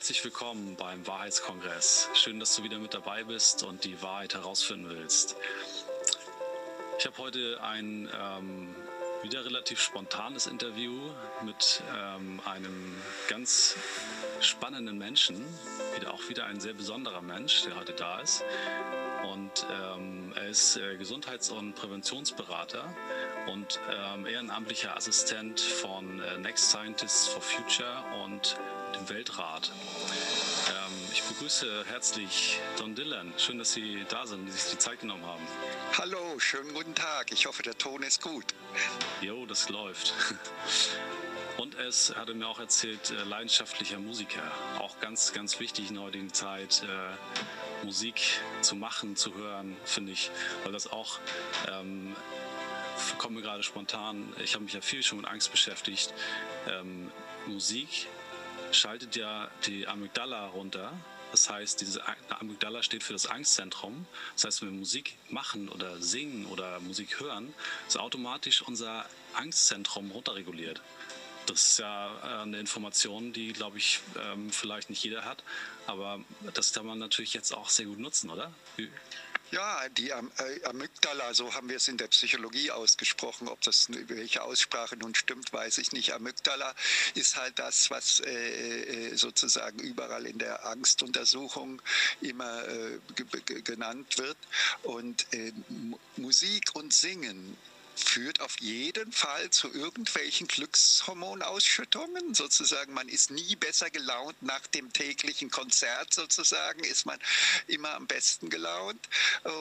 Herzlich willkommen beim Wahrheitskongress. Schön, dass du wieder mit dabei bist und die Wahrheit herausfinden willst. Ich habe heute ein ähm, wieder relativ spontanes Interview mit ähm, einem ganz spannenden Menschen, wieder auch wieder ein sehr besonderer Mensch, der heute da ist. Und ähm, er ist äh, Gesundheits- und Präventionsberater und ähm, ehrenamtlicher Assistent von äh, Next Scientists for Future und dem Weltrat. Ähm, ich begrüße herzlich Don Dylan. Schön, dass Sie da sind, die sich die Zeit genommen haben. Hallo, schönen guten Tag. Ich hoffe, der Ton ist gut. Jo, das läuft. Und es hatte mir auch erzählt, äh, leidenschaftlicher Musiker. Auch ganz, ganz wichtig in der heutigen Zeit, äh, Musik zu machen, zu hören, finde ich, weil das auch ähm, kommt mir gerade spontan, ich habe mich ja viel schon mit Angst beschäftigt. Ähm, Musik schaltet ja die Amygdala runter. Das heißt, diese Amygdala steht für das Angstzentrum. Das heißt, wenn wir Musik machen oder singen oder Musik hören, ist automatisch unser Angstzentrum runterreguliert. Das ist ja äh, eine Information, die, glaube ich, ähm, vielleicht nicht jeder hat. Aber das kann man natürlich jetzt auch sehr gut nutzen, oder? Ja, die äh, Amygdala, so haben wir es in der Psychologie ausgesprochen. Ob das welche Aussprache nun stimmt, weiß ich nicht. Amygdala ist halt das, was äh, äh sozusagen überall in der Angstuntersuchung immer äh, genannt wird. Und äh, Musik und Singen führt auf jeden Fall zu irgendwelchen Glückshormonausschüttungen. Sozusagen, man ist nie besser gelaunt nach dem täglichen Konzert sozusagen, ist man immer am besten gelaunt.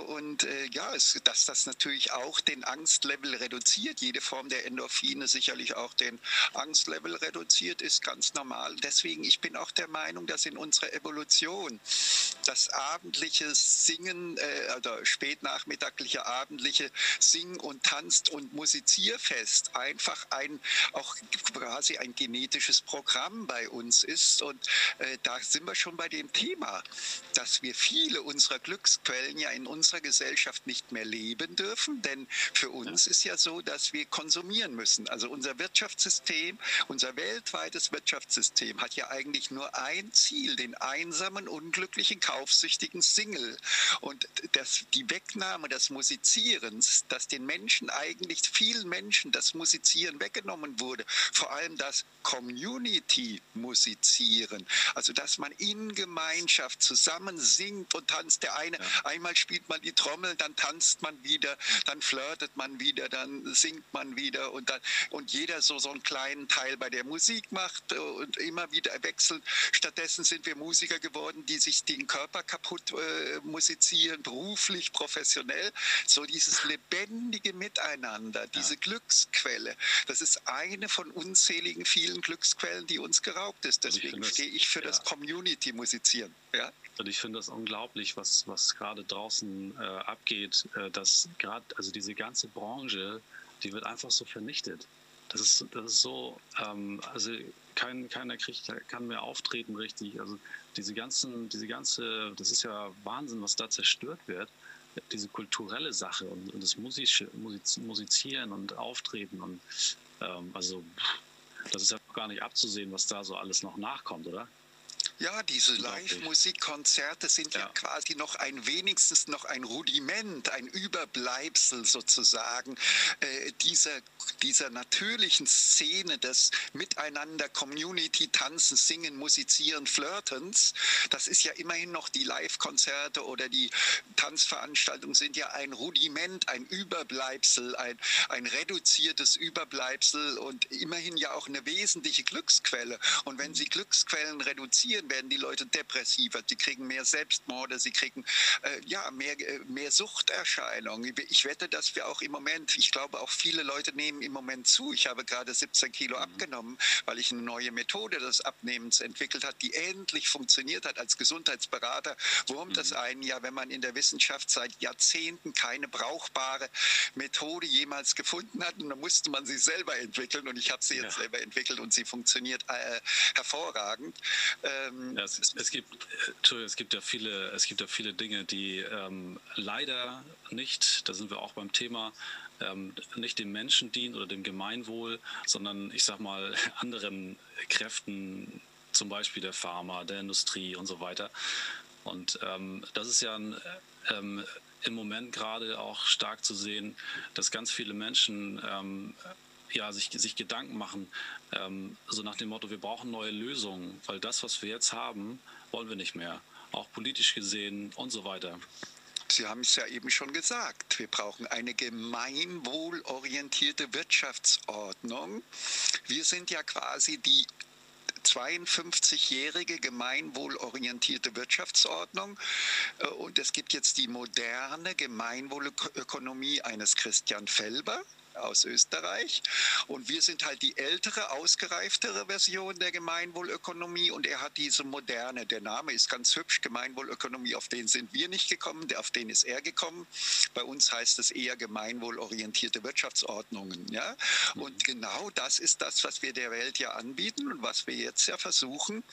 Und äh, ja, es, dass das natürlich auch den Angstlevel reduziert, jede Form der Endorphine sicherlich auch den Angstlevel reduziert, ist ganz normal. Deswegen, ich bin auch der Meinung, dass in unserer Evolution das abendliche Singen, äh, oder spätnachmittagliche abendliche Singen und Tanz und Musizierfest einfach ein auch quasi ein genetisches Programm bei uns ist. Und äh, da sind wir schon bei dem Thema, dass wir viele unserer Glücksquellen ja in unserer Gesellschaft nicht mehr leben dürfen. Denn für uns ist ja so, dass wir konsumieren müssen. Also unser Wirtschaftssystem, unser weltweites Wirtschaftssystem hat ja eigentlich nur ein Ziel, den einsamen, unglücklichen, kaufsüchtigen Single. Und das, die Wegnahme des Musizierens, das den Menschen eigentlich eigentlich vielen Menschen das Musizieren weggenommen wurde. Vor allem das Community-Musizieren. Also, dass man in Gemeinschaft zusammen singt und tanzt. Der eine, ja. einmal spielt man die Trommel, dann tanzt man wieder, dann flirtet man wieder, dann singt man wieder und dann, und jeder so, so einen kleinen Teil bei der Musik macht und immer wieder wechselt. Stattdessen sind wir Musiker geworden, die sich den Körper kaputt äh, musizieren, beruflich, professionell. So dieses lebendige Miteinander miteinander, diese ja. Glücksquelle. Das ist eine von unzähligen vielen Glücksquellen, die uns geraubt ist. Deswegen stehe ich für ja. das Community-Musizieren. Ja? Und ich finde das unglaublich, was, was gerade draußen äh, abgeht, äh, dass gerade, also diese ganze Branche, die wird einfach so vernichtet. Das ist, das ist so, ähm, also kein, keiner kriegt, kann mehr auftreten richtig. Also diese ganzen, diese ganze, das ist ja Wahnsinn, was da zerstört wird diese kulturelle Sache und, und das Musische, Musizieren und Auftreten und ähm, also das ist ja gar nicht abzusehen, was da so alles noch nachkommt, oder? Ja, diese Live-Musikkonzerte sind ja. ja. quasi noch ein wenigstens noch ein Rudiment, ein Überbleibsel sozusagen äh, dieser, dieser natürlichen Szene des Miteinander, Community, Tanzen, Singen, Musizieren, Flirtens. Das ist ja immerhin noch die Live-Konzerte oder die Tanzveranstaltungen sind ja ein Rudiment, ein Überbleibsel, ein, ein reduziertes Überbleibsel und immerhin ja auch eine wesentliche Glücksquelle. Und wenn Sie Glücksquellen reduzieren, werden die Leute depressiver, sie kriegen mehr Selbstmorde, sie kriegen äh, ja, mehr, äh, mehr Suchterscheinungen. Ich wette, dass wir auch im Moment, ich glaube auch viele Leute nehmen im Moment zu. Ich habe gerade 17 Kilo mhm. abgenommen, weil ich eine neue Methode des Abnehmens entwickelt habe, die endlich funktioniert hat als Gesundheitsberater. Wurmt mhm. das einen ja, wenn man in der Wissenschaft seit Jahrzehnten keine brauchbare Methode jemals gefunden hat und dann musste man sie selber entwickeln und ich habe sie jetzt ja. selber entwickelt und sie funktioniert äh, hervorragend. Ähm, ja, es, es, gibt, es gibt ja viele, es gibt ja viele Dinge, die ähm, leider nicht, da sind wir auch beim Thema, ähm, nicht dem Menschen dienen oder dem Gemeinwohl, sondern ich sag mal anderen Kräften zum Beispiel der Pharma, der Industrie und so weiter. Und ähm, das ist ja ein, ähm, im Moment gerade auch stark zu sehen, dass ganz viele Menschen ähm, ja, sich, sich Gedanken machen, ähm, so nach dem Motto, wir brauchen neue Lösungen, weil das, was wir jetzt haben, wollen wir nicht mehr, auch politisch gesehen und so weiter. Sie haben es ja eben schon gesagt, wir brauchen eine gemeinwohlorientierte Wirtschaftsordnung. Wir sind ja quasi die 52-jährige gemeinwohlorientierte Wirtschaftsordnung. Äh, und es gibt jetzt die moderne Gemeinwohlökonomie eines Christian Felber aus Österreich. Und wir sind halt die ältere, ausgereiftere Version der Gemeinwohlökonomie und er hat diese moderne. Der Name ist ganz hübsch, Gemeinwohlökonomie, auf den sind wir nicht gekommen, auf den ist er gekommen. Bei uns heißt es eher gemeinwohlorientierte Wirtschaftsordnungen. Ja? Mhm. Und genau das ist das, was wir der Welt ja anbieten und was wir jetzt ja versuchen.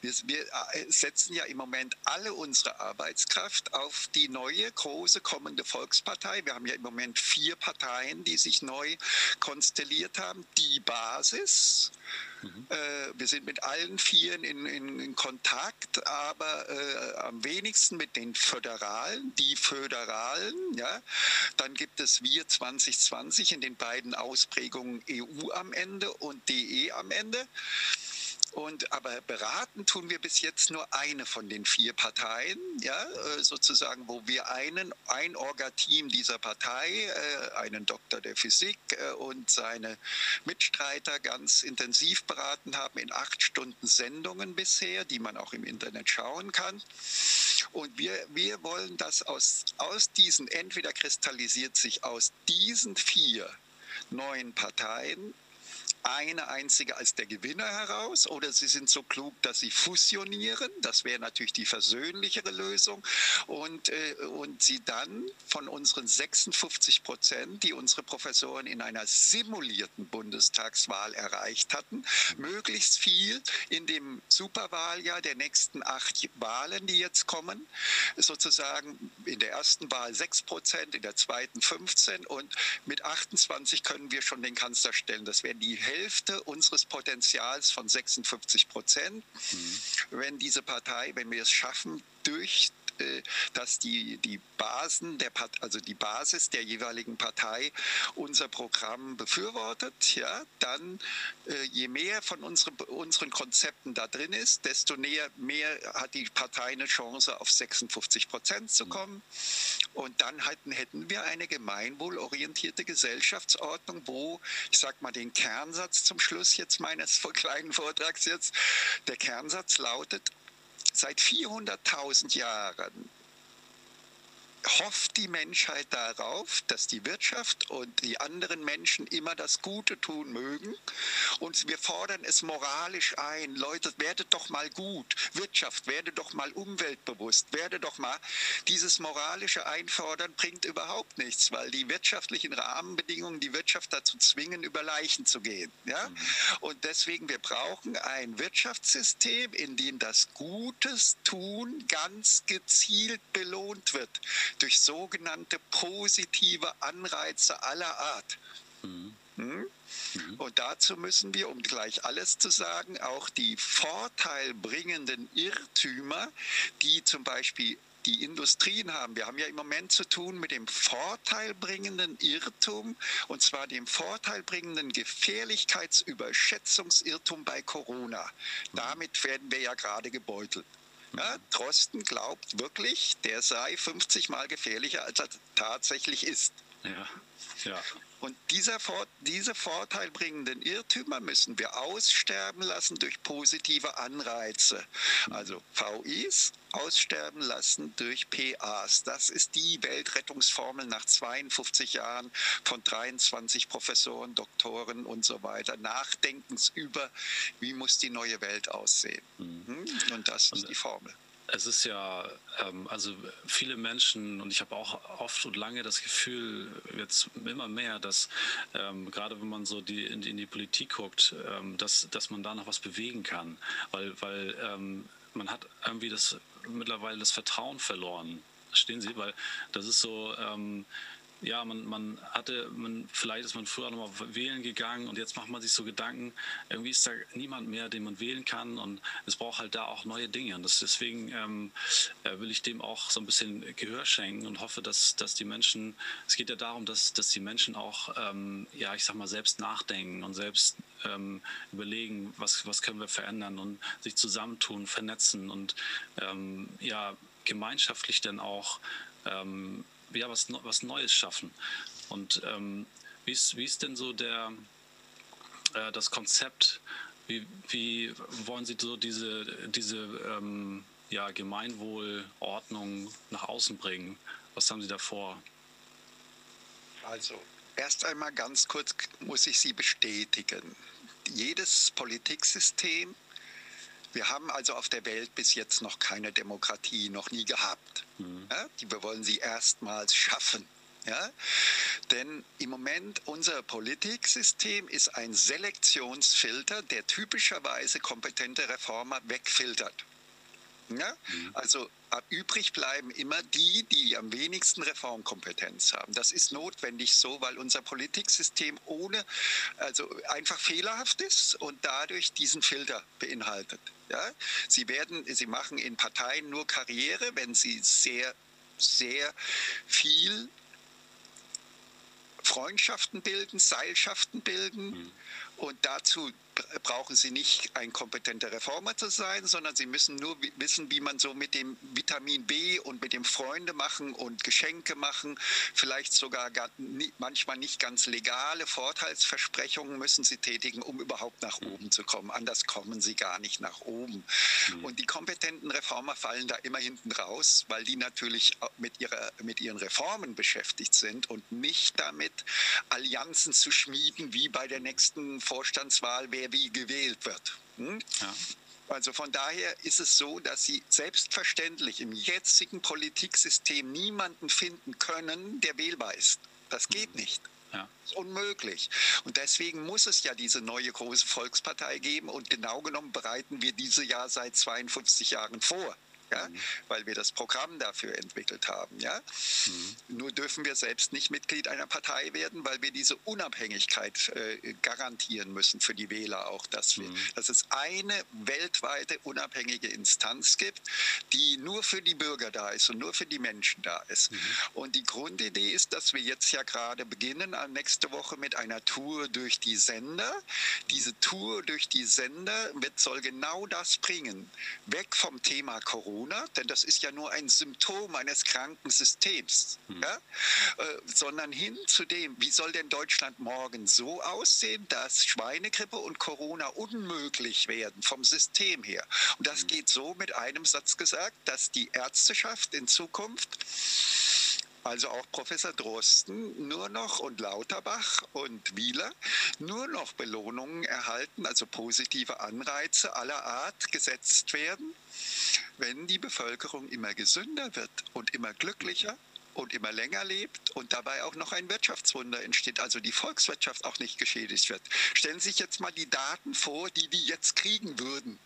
Wir, wir äh, setzen ja im Moment alle unsere Arbeitskraft auf die neue, große, kommende Volkspartei. Wir haben ja im Moment vier Parteien, die sich neu konstelliert haben, die Basis. Mhm. Äh, wir sind mit allen Vieren in, in, in Kontakt, aber äh, am wenigsten mit den Föderalen, die Föderalen. Ja? Dann gibt es Wir 2020 in den beiden Ausprägungen EU am Ende und DE am Ende. Und aber beraten tun wir bis jetzt nur eine von den vier Parteien, ja, äh, sozusagen, wo wir einen, ein Orga-Team dieser Partei, äh, einen Doktor der Physik äh, und seine Mitstreiter ganz intensiv beraten haben in acht Stunden Sendungen bisher, die man auch im Internet schauen kann. Und wir, wir wollen das aus, aus diesen, entweder kristallisiert sich aus diesen vier neuen Parteien eine einzige als der Gewinner heraus oder sie sind so klug, dass sie fusionieren. Das wäre natürlich die versöhnlichere Lösung. Und, äh, und sie dann von unseren 56 Prozent, die unsere Professoren in einer simulierten Bundestagswahl erreicht hatten, möglichst viel in dem Superwahljahr der nächsten acht Wahlen, die jetzt kommen, sozusagen in der ersten Wahl 6 Prozent, in der zweiten 15 und mit 28 können wir schon den Kanzler stellen. Das wären die Hälfte unseres Potenzials von 56 Prozent. Mhm. Wenn diese Partei, wenn wir es schaffen, durch dass die, die Basen der also die Basis der jeweiligen Partei unser Programm befürwortet, ja, dann äh, je mehr von unseren, unseren Konzepten da drin ist, desto näher, mehr hat die Partei eine Chance, auf 56 Prozent zu mhm. kommen. Und dann hätten, hätten wir eine gemeinwohlorientierte Gesellschaftsordnung, wo, ich sag mal, den Kernsatz zum Schluss jetzt meines kleinen Vortrags jetzt, der Kernsatz lautet, Seit 400.000 Jahren hofft die Menschheit darauf, dass die Wirtschaft und die anderen Menschen immer das Gute tun mögen. Und wir fordern es moralisch ein. Leute, werdet doch mal gut. Wirtschaft, werde doch mal umweltbewusst. Werde doch mal. Dieses moralische Einfordern bringt überhaupt nichts, weil die wirtschaftlichen Rahmenbedingungen die Wirtschaft dazu zwingen, über Leichen zu gehen. Ja? Mhm. Und deswegen, wir brauchen ein Wirtschaftssystem, in dem das Gutes tun ganz gezielt belohnt wird durch sogenannte positive Anreize aller Art. Mhm. Hm? Mhm. Und dazu müssen wir, um gleich alles zu sagen, auch die vorteilbringenden Irrtümer, die zum Beispiel die Industrien haben. Wir haben ja im Moment zu tun mit dem vorteilbringenden Irrtum, und zwar dem vorteilbringenden Gefährlichkeitsüberschätzungsirrtum bei Corona. Mhm. Damit werden wir ja gerade gebeutelt. Ja, Drosten glaubt wirklich, der sei 50 Mal gefährlicher, als er tatsächlich ist. Ja, ja. Und dieser, diese vorteilbringenden Irrtümer müssen wir aussterben lassen durch positive Anreize. Also VIs aussterben lassen durch PAs. Das ist die Weltrettungsformel nach 52 Jahren von 23 Professoren, Doktoren und so weiter. Nachdenkens über, wie muss die neue Welt aussehen. Mhm. Und das ist die Formel es ist ja, ähm, also viele Menschen, und ich habe auch oft und lange das Gefühl, jetzt immer mehr, dass ähm, gerade wenn man so die, in, die, in die Politik guckt, ähm, dass, dass man da noch was bewegen kann. Weil, weil ähm, man hat irgendwie das mittlerweile das Vertrauen verloren. Verstehen Sie? Weil das ist so, ähm, ja, man, man hatte, man, vielleicht ist man früher noch mal wählen gegangen und jetzt macht man sich so Gedanken, irgendwie ist da niemand mehr, den man wählen kann und es braucht halt da auch neue Dinge. Und das, deswegen ähm, äh, will ich dem auch so ein bisschen Gehör schenken und hoffe, dass, dass die Menschen, es geht ja darum, dass, dass die Menschen auch, ähm, ja, ich sag mal, selbst nachdenken und selbst ähm, überlegen, was, was können wir verändern und sich zusammentun, vernetzen und ähm, ja, gemeinschaftlich dann auch ähm, ja, was, was Neues schaffen. Und ähm, wie, ist, wie ist denn so der, äh, das Konzept, wie, wie wollen Sie so diese, diese ähm, ja, Gemeinwohlordnung nach außen bringen? Was haben Sie da vor? Also, erst einmal ganz kurz muss ich Sie bestätigen. Jedes Politiksystem wir haben also auf der Welt bis jetzt noch keine Demokratie, noch nie gehabt. Mhm. Ja, die, wir wollen sie erstmals schaffen. Ja? Denn im Moment unser Politiksystem ist ein Selektionsfilter, der typischerweise kompetente Reformer wegfiltert. Ja? Mhm. Also übrig bleiben immer die, die am wenigsten Reformkompetenz haben. Das ist notwendig so, weil unser Politiksystem ohne, also einfach fehlerhaft ist und dadurch diesen Filter beinhaltet. Ja? Sie werden, sie machen in Parteien nur Karriere, wenn sie sehr, sehr viel Freundschaften bilden, Seilschaften bilden. Mhm. Und dazu brauchen Sie nicht ein kompetenter Reformer zu sein, sondern Sie müssen nur wissen, wie man so mit dem Vitamin B und mit dem Freunde machen und Geschenke machen, vielleicht sogar manchmal nicht ganz legale Vorteilsversprechungen müssen Sie tätigen, um überhaupt nach mhm. oben zu kommen. Anders kommen Sie gar nicht nach oben. Mhm. Und die kompetenten Reformer fallen da immer hinten raus, weil die natürlich mit, ihrer, mit ihren Reformen beschäftigt sind und nicht damit, Allianzen zu schmieden, wie bei der nächsten Vorstandswahl, wer wie gewählt wird. Hm? Ja. Also von daher ist es so, dass Sie selbstverständlich im jetzigen Politiksystem niemanden finden können, der wählbar ist. Das geht mhm. nicht. Ja. Das ist unmöglich. Und deswegen muss es ja diese neue große Volkspartei geben. Und genau genommen bereiten wir diese ja seit 52 Jahren vor ja, mhm. weil wir das Programm dafür entwickelt haben. Ja. Mhm. Nur dürfen wir selbst nicht Mitglied einer Partei werden, weil wir diese Unabhängigkeit äh, garantieren müssen für die Wähler auch, dass, wir, mhm. dass es eine weltweite unabhängige Instanz gibt, die nur für die Bürger da ist und nur für die Menschen da ist. Mhm. Und die Grundidee ist, dass wir jetzt ja gerade beginnen, äh, nächste Woche mit einer Tour durch die Sender. Diese Tour durch die Sender wird, soll genau das bringen. Weg vom Thema Corona Corona, denn das ist ja nur ein Symptom eines kranken Systems, mhm. ja? äh, sondern hin zu dem, wie soll denn Deutschland morgen so aussehen, dass Schweinegrippe und Corona unmöglich werden vom System her. Und das mhm. geht so mit einem Satz gesagt, dass die Ärzteschaft in Zukunft also auch Professor Drosten nur noch und Lauterbach und Wieler nur noch Belohnungen erhalten, also positive Anreize aller Art gesetzt werden, wenn die Bevölkerung immer gesünder wird und immer glücklicher und immer länger lebt und dabei auch noch ein Wirtschaftswunder entsteht, also die Volkswirtschaft auch nicht geschädigt wird. Stellen Sie sich jetzt mal die Daten vor, die die jetzt kriegen würden.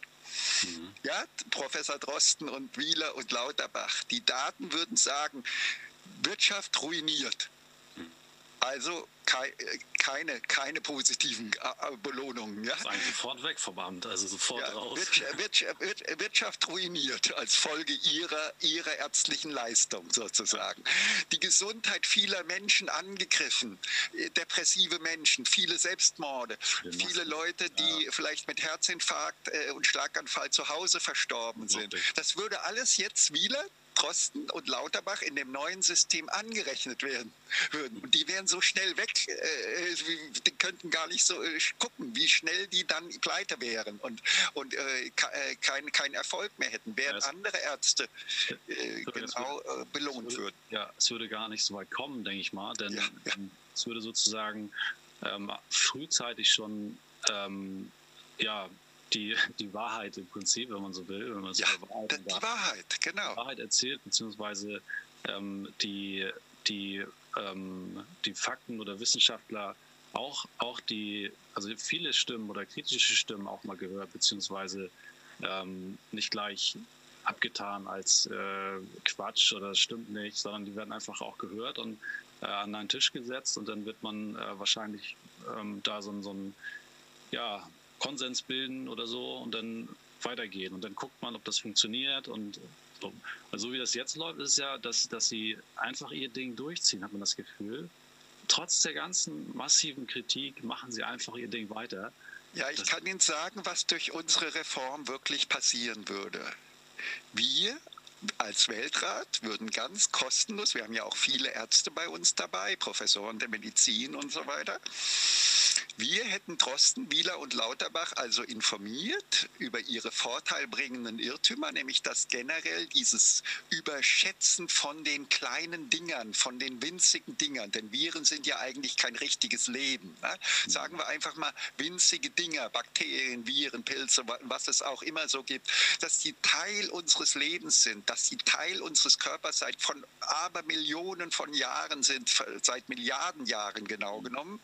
Mhm. Ja, Professor Drosten und Wieler und Lauterbach. Die Daten würden sagen, Wirtschaft ruiniert. Also keine, keine positiven äh, Belohnungen. Ja? Sagen sofort weg vom Amt, also sofort ja, raus. Wirtschaft, Wirtschaft ruiniert als Folge ihrer, ihrer ärztlichen Leistung sozusagen. Die Gesundheit vieler Menschen angegriffen, äh, depressive Menschen, viele Selbstmorde, viele Leute, die ja. vielleicht mit Herzinfarkt äh, und Schlaganfall zu Hause verstorben sind. Das würde alles jetzt wieder Drosten und Lauterbach in dem neuen System angerechnet werden würden. Und die wären so schnell weg, äh, die könnten gar nicht so äh, gucken, wie schnell die dann pleite wären und, und äh, äh kein, kein Erfolg mehr hätten, während ja, andere Ärzte äh, genau würde, äh, belohnt würde, würden. Ja, es würde gar nicht so weit kommen, denke ich mal, denn ja, ja. es würde sozusagen ähm, frühzeitig schon ähm, ja, die, die Wahrheit im Prinzip, wenn man so will. Wenn man ja, Wahrheit die Wahrheit, genau. Wahrheit erzählt, beziehungsweise ähm, die, die, ähm, die Fakten oder Wissenschaftler auch, auch die, also viele Stimmen oder kritische Stimmen auch mal gehört, beziehungsweise ähm, nicht gleich abgetan als äh, Quatsch oder das stimmt nicht, sondern die werden einfach auch gehört und äh, an einen Tisch gesetzt und dann wird man äh, wahrscheinlich ähm, da so, so ein ja, Konsens bilden oder so und dann weitergehen. Und dann guckt man, ob das funktioniert und so. Also wie das jetzt läuft, ist ja, dass, dass sie einfach ihr Ding durchziehen, hat man das Gefühl. Trotz der ganzen massiven Kritik machen sie einfach ihr Ding weiter. Ja, ich das kann Ihnen sagen, was durch unsere Reform wirklich passieren würde. Wir als Weltrat würden ganz kostenlos, wir haben ja auch viele Ärzte bei uns dabei, Professoren der Medizin und so weiter, wir hätten Drosten, Wieler und Lauterbach also informiert über ihre vorteilbringenden Irrtümer, nämlich dass generell dieses Überschätzen von den kleinen Dingern, von den winzigen Dingern, denn Viren sind ja eigentlich kein richtiges Leben. Ne? Sagen wir einfach mal winzige Dinger, Bakterien, Viren, Pilze, was es auch immer so gibt, dass die Teil unseres Lebens sind, dass die Teil unseres Körpers seit von Abermillionen von Jahren sind, seit Milliarden Jahren genau genommen.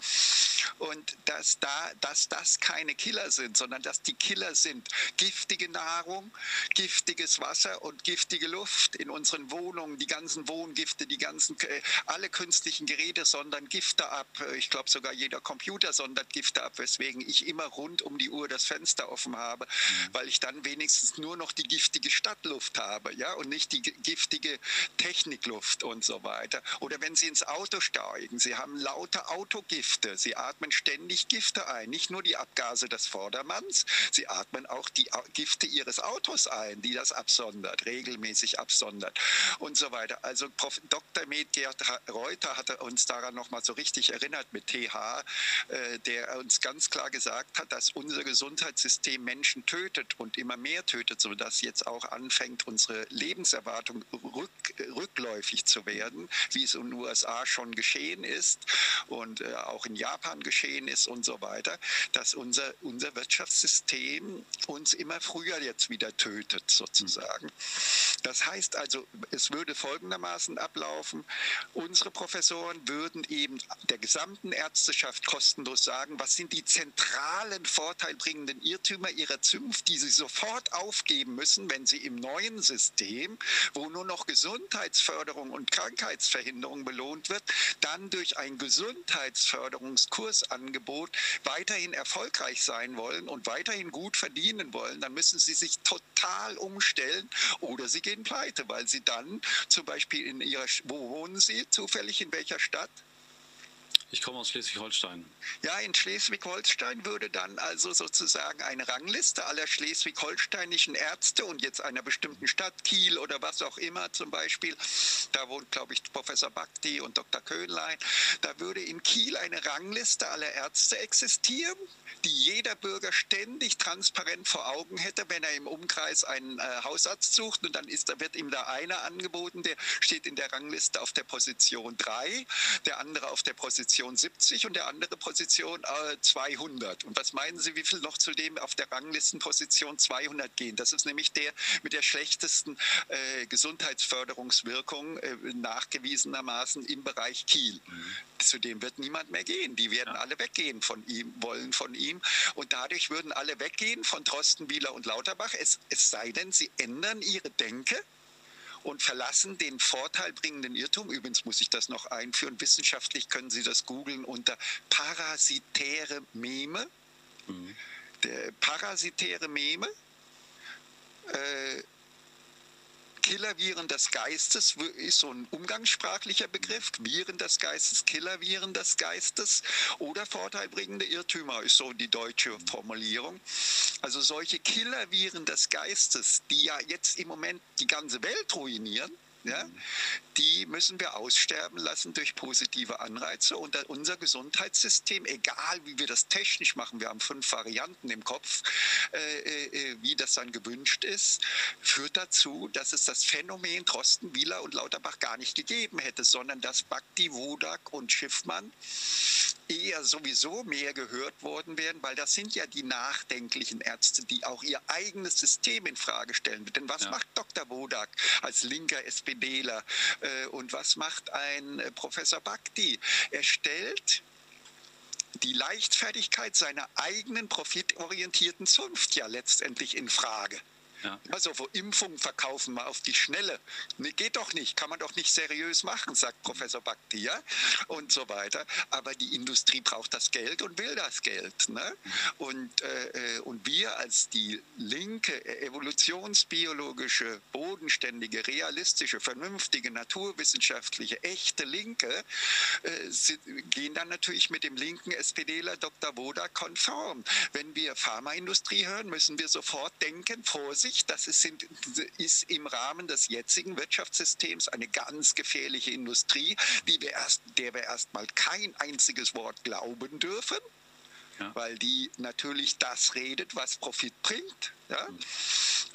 Und dass, da, dass das keine Killer sind, sondern dass die Killer sind giftige Nahrung, giftiges Wasser und giftige Luft in unseren Wohnungen, die ganzen Wohngifte, die ganzen, äh, alle künstlichen Geräte sondern Gifte ab. Ich glaube sogar jeder Computer sondert Gifte ab, weswegen ich immer rund um die Uhr das Fenster offen habe, mhm. weil ich dann wenigstens nur noch die giftige Stadtluft habe, ja, und nicht die giftige Technikluft und so weiter. Oder wenn Sie ins Auto steigen, Sie haben laute Autogifte, Sie atmen ständig Gifte ein. Nicht nur die Abgase des Vordermanns, sie atmen auch die Gifte ihres Autos ein, die das absondert, regelmäßig absondert und so weiter. Also Prof. Dr. Med Reuter hatte uns daran nochmal so richtig erinnert mit TH, äh, der uns ganz klar gesagt hat, dass unser Gesundheitssystem Menschen tötet und immer mehr tötet, sodass jetzt auch anfängt, unsere Lebenserwartung rück, rückläufig zu werden, wie es in den USA schon geschehen ist und äh, auch in Japan geschehen ist und so weiter, dass unser, unser Wirtschaftssystem uns immer früher jetzt wieder tötet, sozusagen. Das heißt also, es würde folgendermaßen ablaufen. Unsere Professoren würden eben der gesamten Ärzteschaft kostenlos sagen, was sind die zentralen vorteilbringenden Irrtümer ihrer Zunft, die sie sofort aufgeben müssen, wenn sie im neuen System, wo nur noch Gesundheitsförderung und Krankheitsverhinderung belohnt wird, dann durch ein Gesundheitsförderungskursangebot weiterhin erfolgreich sein wollen und weiterhin gut verdienen wollen, dann müssen sie sich total umstellen oder sie gehen pleite, weil sie dann zum Beispiel in ihrer, wo wohnen Sie zufällig, in welcher Stadt? Ich komme aus Schleswig-Holstein. Ja, in Schleswig-Holstein würde dann also sozusagen eine Rangliste aller schleswig-holsteinischen Ärzte und jetzt einer bestimmten Stadt, Kiel oder was auch immer zum Beispiel, da wohnt, glaube ich, Professor Bakti und Dr. Köhnlein, da würde in Kiel eine Rangliste aller Ärzte existieren, die jeder Bürger ständig transparent vor Augen hätte, wenn er im Umkreis einen äh, Hausarzt sucht und dann ist, wird ihm da einer angeboten, der steht in der Rangliste auf der Position 3, der andere auf der Position Position 70 und der andere Position äh, 200. Und was meinen Sie, wie viel noch zu dem auf der Ranglistenposition 200 gehen? Das ist nämlich der mit der schlechtesten äh, Gesundheitsförderungswirkung äh, nachgewiesenermaßen im Bereich Kiel. Mhm. Zu dem wird niemand mehr gehen. Die werden ja. alle weggehen von ihm, wollen von ihm. Und dadurch würden alle weggehen von Drosten, Wieler und Lauterbach. Es, es sei denn, sie ändern ihre Denke und verlassen den vorteilbringenden Irrtum. Übrigens muss ich das noch einführen. Wissenschaftlich können Sie das googeln unter parasitäre Meme. Mhm. Der parasitäre Meme. Äh, Killerviren des Geistes ist so ein umgangssprachlicher Begriff. Viren des Geistes, Killerviren des Geistes oder vorteilbringende Irrtümer ist so die deutsche Formulierung. Also solche Killerviren des Geistes, die ja jetzt im Moment die ganze Welt ruinieren, ja, die müssen wir aussterben lassen durch positive Anreize. Und unser Gesundheitssystem, egal wie wir das technisch machen, wir haben fünf Varianten im Kopf, äh, äh, wie das dann gewünscht ist, führt dazu, dass es das Phänomen Drosten, Wieler und Lauterbach gar nicht gegeben hätte, sondern dass Bhakti, Wodak und Schiffmann eher sowieso mehr gehört worden wären, weil das sind ja die nachdenklichen Ärzte, die auch ihr eigenes System in Frage stellen. Denn was ja. macht Dr. Wodak als linker SPDler äh, und was macht ein äh, Professor Bhakti? Er stellt die Leichtfertigkeit seiner eigenen profitorientierten Zunft ja letztendlich in Frage. Ja. Also Impfungen verkaufen mal auf die Schnelle. Nee, geht doch nicht, kann man doch nicht seriös machen, sagt Professor Bakti, ja? Und so weiter. Aber die Industrie braucht das Geld und will das Geld. Ne? Und, äh, äh und wir als die linke, evolutionsbiologische, bodenständige, realistische, vernünftige, naturwissenschaftliche, echte Linke, äh, gehen dann natürlich mit dem linken SPDler Dr. Woda konform. Wenn wir Pharmaindustrie hören, müssen wir sofort denken, Vorsicht, sich, das ist, ist im Rahmen des jetzigen Wirtschaftssystems eine ganz gefährliche Industrie, die wir erst, der wir erstmal kein einziges Wort glauben dürfen. Ja. weil die natürlich das redet, was Profit bringt. Ja? Mhm.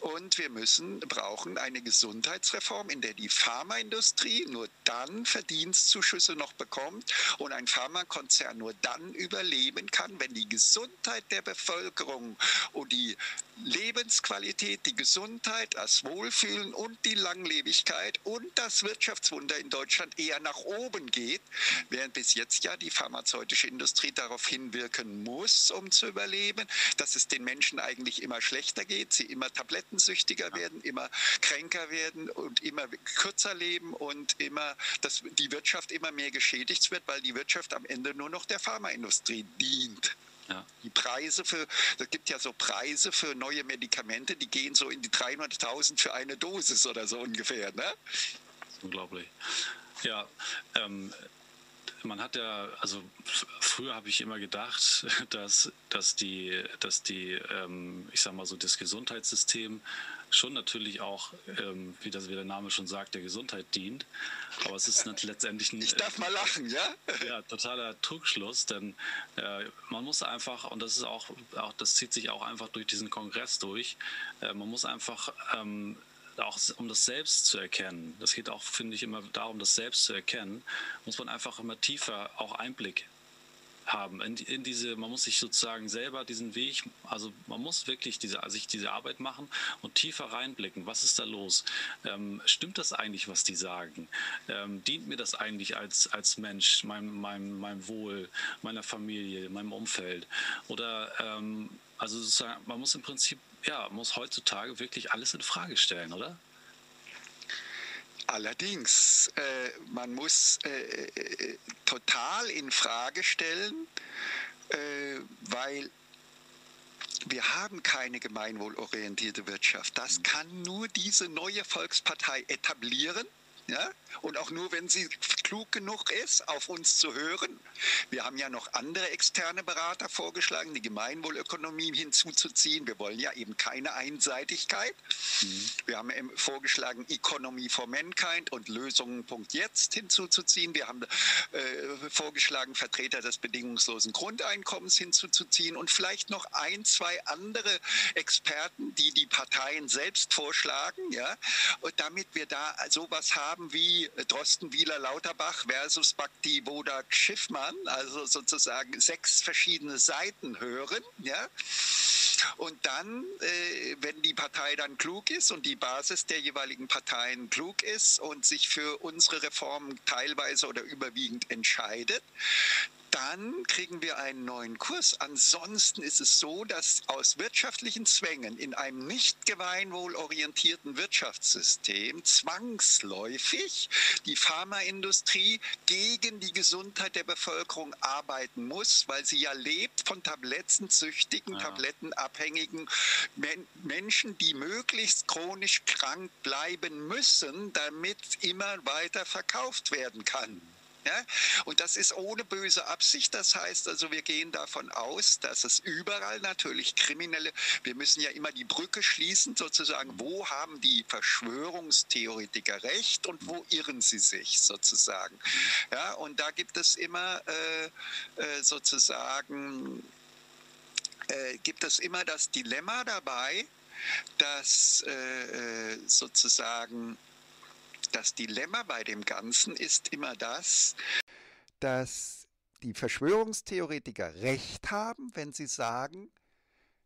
Und wir müssen, brauchen eine Gesundheitsreform, in der die Pharmaindustrie nur dann Verdienstzuschüsse noch bekommt und ein Pharmakonzern nur dann überleben kann, wenn die Gesundheit der Bevölkerung und die Lebensqualität, die Gesundheit, das Wohlfühlen und die Langlebigkeit und das Wirtschaftswunder in Deutschland eher nach oben geht, während bis jetzt ja die pharmazeutische Industrie darauf hinwirken muss, um zu überleben, dass es den Menschen eigentlich immer schlechter geht, sie immer tablettensüchtiger werden, immer kränker werden und immer kürzer leben und immer, dass die Wirtschaft immer mehr geschädigt wird, weil die Wirtschaft am Ende nur noch der Pharmaindustrie dient. Ja. Die Preise für, es gibt ja so Preise für neue Medikamente, die gehen so in die 300.000 für eine Dosis oder so ungefähr, ne? Unglaublich. Ja, ähm, man hat ja, also früher habe ich immer gedacht, dass, dass die, dass die, ähm, ich sag mal so, das Gesundheitssystem schon natürlich auch, ähm, wie, das, wie der Name schon sagt, der Gesundheit dient. Aber es ist letztendlich ein. Ich darf mal lachen, ja? Ja, totaler Trugschluss, denn äh, man muss einfach, und das ist auch, auch, das zieht sich auch einfach durch diesen Kongress durch, äh, man muss einfach ähm, auch um das Selbst zu erkennen, das geht auch, finde ich, immer darum, das Selbst zu erkennen, muss man einfach immer tiefer auch Einblick haben in, in, diese, man muss sich sozusagen selber diesen Weg, also man muss wirklich diese, sich diese Arbeit machen und tiefer reinblicken. Was ist da los? Ähm, stimmt das eigentlich, was die sagen? Ähm, dient mir das eigentlich als, als Mensch, meinem, meinem, meinem Wohl, meiner Familie, meinem Umfeld? Oder ähm, also sozusagen, man muss im Prinzip ja, muss heutzutage wirklich alles in Frage stellen, oder? Allerdings, äh, man muss äh, äh, total in Frage stellen, äh, weil wir haben keine gemeinwohlorientierte Wirtschaft. Das mhm. kann nur diese neue Volkspartei etablieren. Ja? Und auch nur, wenn sie klug genug ist, auf uns zu hören. Wir haben ja noch andere externe Berater vorgeschlagen, die Gemeinwohlökonomie hinzuzuziehen. Wir wollen ja eben keine Einseitigkeit. Mhm. Wir haben vorgeschlagen, Economy for Mankind und Lösungen Punkt jetzt hinzuzuziehen. Wir haben äh, vorgeschlagen, Vertreter des bedingungslosen Grundeinkommens hinzuzuziehen und vielleicht noch ein, zwei andere Experten, die die Parteien selbst vorschlagen, ja, und damit wir da sowas haben wie Drosten, Wieler, Lauterbach versus Bhakti Bodak Schiffmann, also sozusagen sechs verschiedene Seiten hören, ja. Und dann, äh, wenn die Partei dann klug ist und die Basis der jeweiligen Parteien klug ist und sich für unsere Reformen teilweise oder überwiegend entscheidet, dann kriegen wir einen neuen Kurs. Ansonsten ist es so, dass aus wirtschaftlichen Zwängen in einem nicht gemeinwohlorientierten Wirtschaftssystem zwangsläufig die Pharmaindustrie gegen die Gesundheit der Bevölkerung arbeiten muss, weil sie ja lebt von tablettensüchtigen, ja. tablettenabhängigen Men Menschen, die möglichst chronisch krank bleiben müssen, damit immer weiter verkauft werden kann. Ja? Und das ist ohne böse Absicht. Das heißt also, wir gehen davon aus, dass es überall natürlich Kriminelle, wir müssen ja immer die Brücke schließen, sozusagen, wo haben die Verschwörungstheoretiker recht und wo irren sie sich sozusagen. Ja, und da gibt es immer äh, äh, sozusagen, äh, gibt es immer das Dilemma dabei, dass äh, äh, sozusagen das Dilemma bei dem Ganzen ist immer das, dass die Verschwörungstheoretiker recht haben, wenn sie sagen,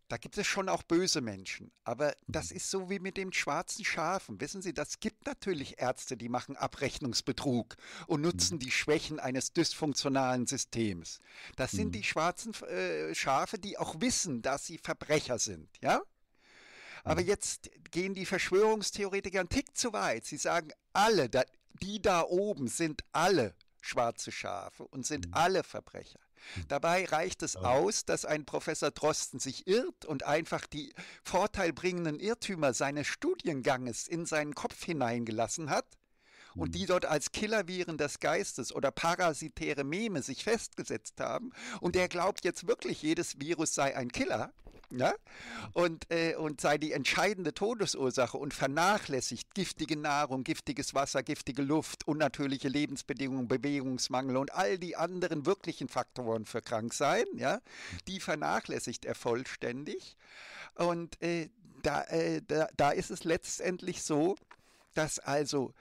da gibt es schon auch böse Menschen. Aber das ist so wie mit den schwarzen Schafen. Wissen Sie, das gibt natürlich Ärzte, die machen Abrechnungsbetrug und nutzen die Schwächen eines dysfunktionalen Systems. Das sind mhm. die schwarzen äh, Schafe, die auch wissen, dass sie Verbrecher sind. Ja? Aber jetzt gehen die Verschwörungstheoretiker einen Tick zu weit. Sie sagen, alle, die da oben sind alle schwarze Schafe und sind mhm. alle Verbrecher. Dabei reicht es aus, dass ein Professor Drosten sich irrt und einfach die vorteilbringenden Irrtümer seines Studienganges in seinen Kopf hineingelassen hat und die mhm. dort als Killerviren des Geistes oder parasitäre Meme sich festgesetzt haben und der glaubt jetzt wirklich, jedes Virus sei ein Killer. Ja? Und, äh, und sei die entscheidende Todesursache und vernachlässigt giftige Nahrung, giftiges Wasser, giftige Luft, unnatürliche Lebensbedingungen, Bewegungsmangel und all die anderen wirklichen Faktoren für Kranksein, ja? die vernachlässigt er vollständig. Und äh, da, äh, da, da ist es letztendlich so, dass also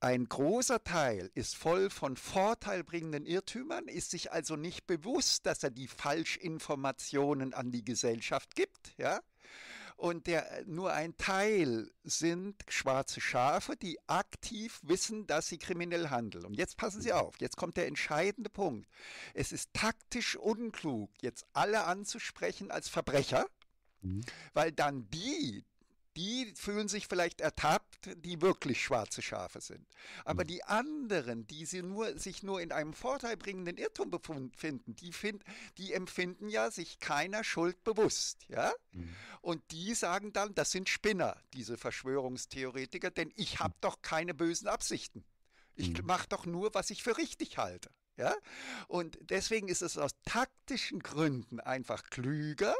ein großer Teil ist voll von vorteilbringenden Irrtümern, ist sich also nicht bewusst, dass er die Falschinformationen an die Gesellschaft gibt, ja? Und der, nur ein Teil sind schwarze Schafe, die aktiv wissen, dass sie kriminell handeln. Und jetzt passen Sie auf, jetzt kommt der entscheidende Punkt. Es ist taktisch unklug, jetzt alle anzusprechen als Verbrecher, mhm. weil dann die, die fühlen sich vielleicht ertappt, die wirklich schwarze Schafe sind. Aber mhm. die anderen, die sie nur, sich nur in einem vorteilbringenden Irrtum befinden, die, find, die empfinden ja sich keiner Schuld bewusst. Ja? Mhm. Und die sagen dann, das sind Spinner, diese Verschwörungstheoretiker, denn ich habe mhm. doch keine bösen Absichten. Ich mhm. mache doch nur, was ich für richtig halte. Ja? Und deswegen ist es aus taktischen Gründen einfach klüger,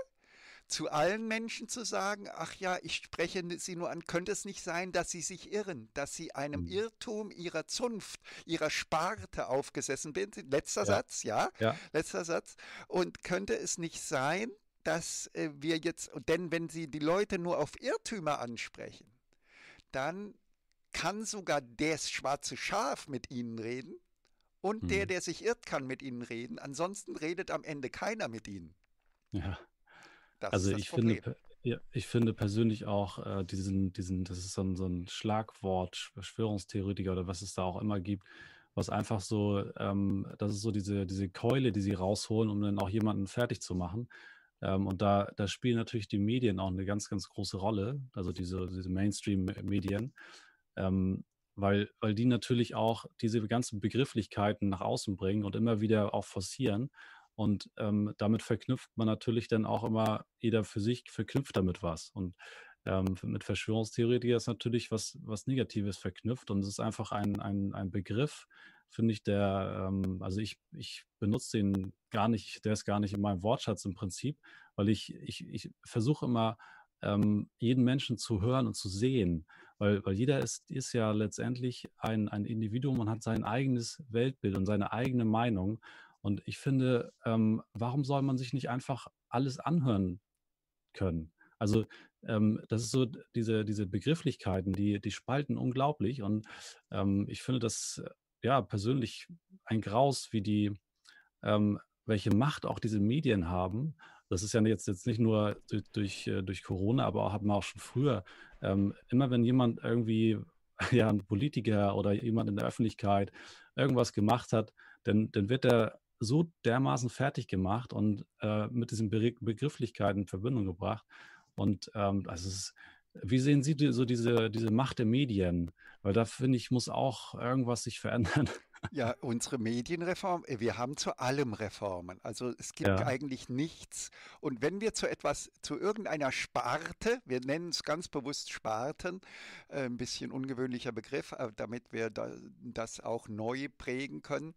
zu allen Menschen zu sagen, ach ja, ich spreche sie nur an, könnte es nicht sein, dass sie sich irren, dass sie einem mhm. Irrtum ihrer Zunft, ihrer Sparte aufgesessen sind. Letzter ja. Satz, ja? ja, letzter Satz. Und könnte es nicht sein, dass äh, wir jetzt, denn wenn sie die Leute nur auf Irrtümer ansprechen, dann kann sogar das schwarze Schaf mit ihnen reden und mhm. der, der sich irrt, kann mit ihnen reden. Ansonsten redet am Ende keiner mit ihnen. Ja. Das also ich Problem. finde, ja, ich finde persönlich auch äh, diesen, diesen, das ist so ein, so ein Schlagwort, Verschwörungstheoretiker oder was es da auch immer gibt, was einfach so, ähm, das ist so diese, diese Keule, die sie rausholen, um dann auch jemanden fertig zu machen. Ähm, und da, da spielen natürlich die Medien auch eine ganz, ganz große Rolle, also diese, diese Mainstream-Medien, ähm, weil, weil die natürlich auch diese ganzen Begrifflichkeiten nach außen bringen und immer wieder auch forcieren. Und ähm, damit verknüpft man natürlich dann auch immer, jeder für sich verknüpft damit was. Und ähm, mit Verschwörungstheoretiker ist natürlich was, was Negatives verknüpft. Und es ist einfach ein, ein, ein Begriff, finde ich, der, ähm, also ich, ich benutze den gar nicht, der ist gar nicht in meinem Wortschatz im Prinzip, weil ich, ich, ich versuche immer, ähm, jeden Menschen zu hören und zu sehen. Weil, weil jeder ist, ist ja letztendlich ein, ein Individuum und hat sein eigenes Weltbild und seine eigene Meinung. Und ich finde, ähm, warum soll man sich nicht einfach alles anhören können? Also ähm, das ist so diese, diese Begrifflichkeiten, die, die spalten unglaublich. Und ähm, ich finde das ja persönlich ein Graus, wie die, ähm, welche Macht auch diese Medien haben. Das ist ja jetzt, jetzt nicht nur durch, durch, äh, durch Corona, aber auch haben wir auch schon früher. Ähm, immer wenn jemand irgendwie, ja, ein Politiker oder jemand in der Öffentlichkeit irgendwas gemacht hat, dann, dann wird er so dermaßen fertig gemacht und äh, mit diesen Be Begrifflichkeiten in Verbindung gebracht. Und ähm, also ist, wie sehen Sie die, so diese, diese Macht der Medien? Weil da finde ich, muss auch irgendwas sich verändern. Ja, unsere Medienreform, äh, wir haben zu allem Reformen. Also es gibt ja. eigentlich nichts. Und wenn wir zu etwas, zu irgendeiner Sparte, wir nennen es ganz bewusst Sparten, äh, ein bisschen ungewöhnlicher Begriff, äh, damit wir da, das auch neu prägen können,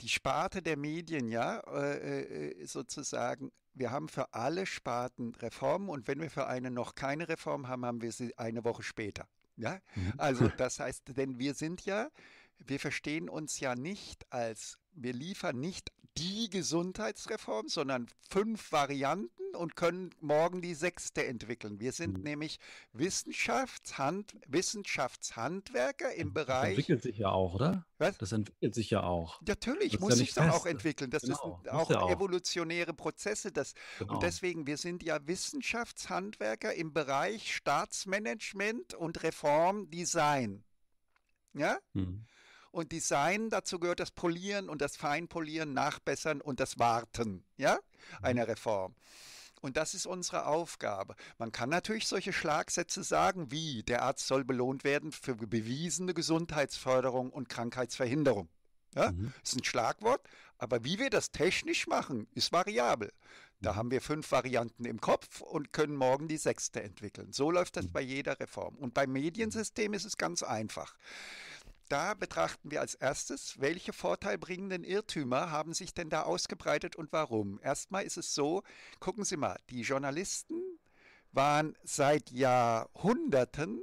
die Sparte der Medien, ja, äh, äh, sozusagen, wir haben für alle Sparten Reformen und wenn wir für eine noch keine Reform haben, haben wir sie eine Woche später. Ja, mhm. also das heißt, denn wir sind ja, wir verstehen uns ja nicht als wir liefern nicht die Gesundheitsreform, sondern fünf Varianten und können morgen die sechste entwickeln. Wir sind mhm. nämlich Wissenschaftshand, Wissenschaftshandwerker im Bereich. Das entwickelt sich ja auch, oder? Was? Das entwickelt sich ja auch. Natürlich muss ja sich doch auch entwickeln. Das genau, sind auch, auch, evolutionäre Prozesse. Das, genau. Und deswegen, wir sind ja Wissenschaftshandwerker im Bereich Staatsmanagement und Reformdesign. Ja? Mhm. Und Design, dazu gehört das Polieren und das Feinpolieren, Nachbessern und das Warten, ja, einer mhm. Reform. Und das ist unsere Aufgabe. Man kann natürlich solche Schlagsätze sagen wie, der Arzt soll belohnt werden für bewiesene Gesundheitsförderung und Krankheitsverhinderung. Ja, mhm. ist ein Schlagwort, aber wie wir das technisch machen, ist variabel. Da mhm. haben wir fünf Varianten im Kopf und können morgen die sechste entwickeln. So läuft das mhm. bei jeder Reform. Und beim Mediensystem ist es ganz einfach. Da betrachten wir als erstes, welche vorteilbringenden Irrtümer haben sich denn da ausgebreitet und warum. Erstmal ist es so, gucken Sie mal, die Journalisten waren seit Jahrhunderten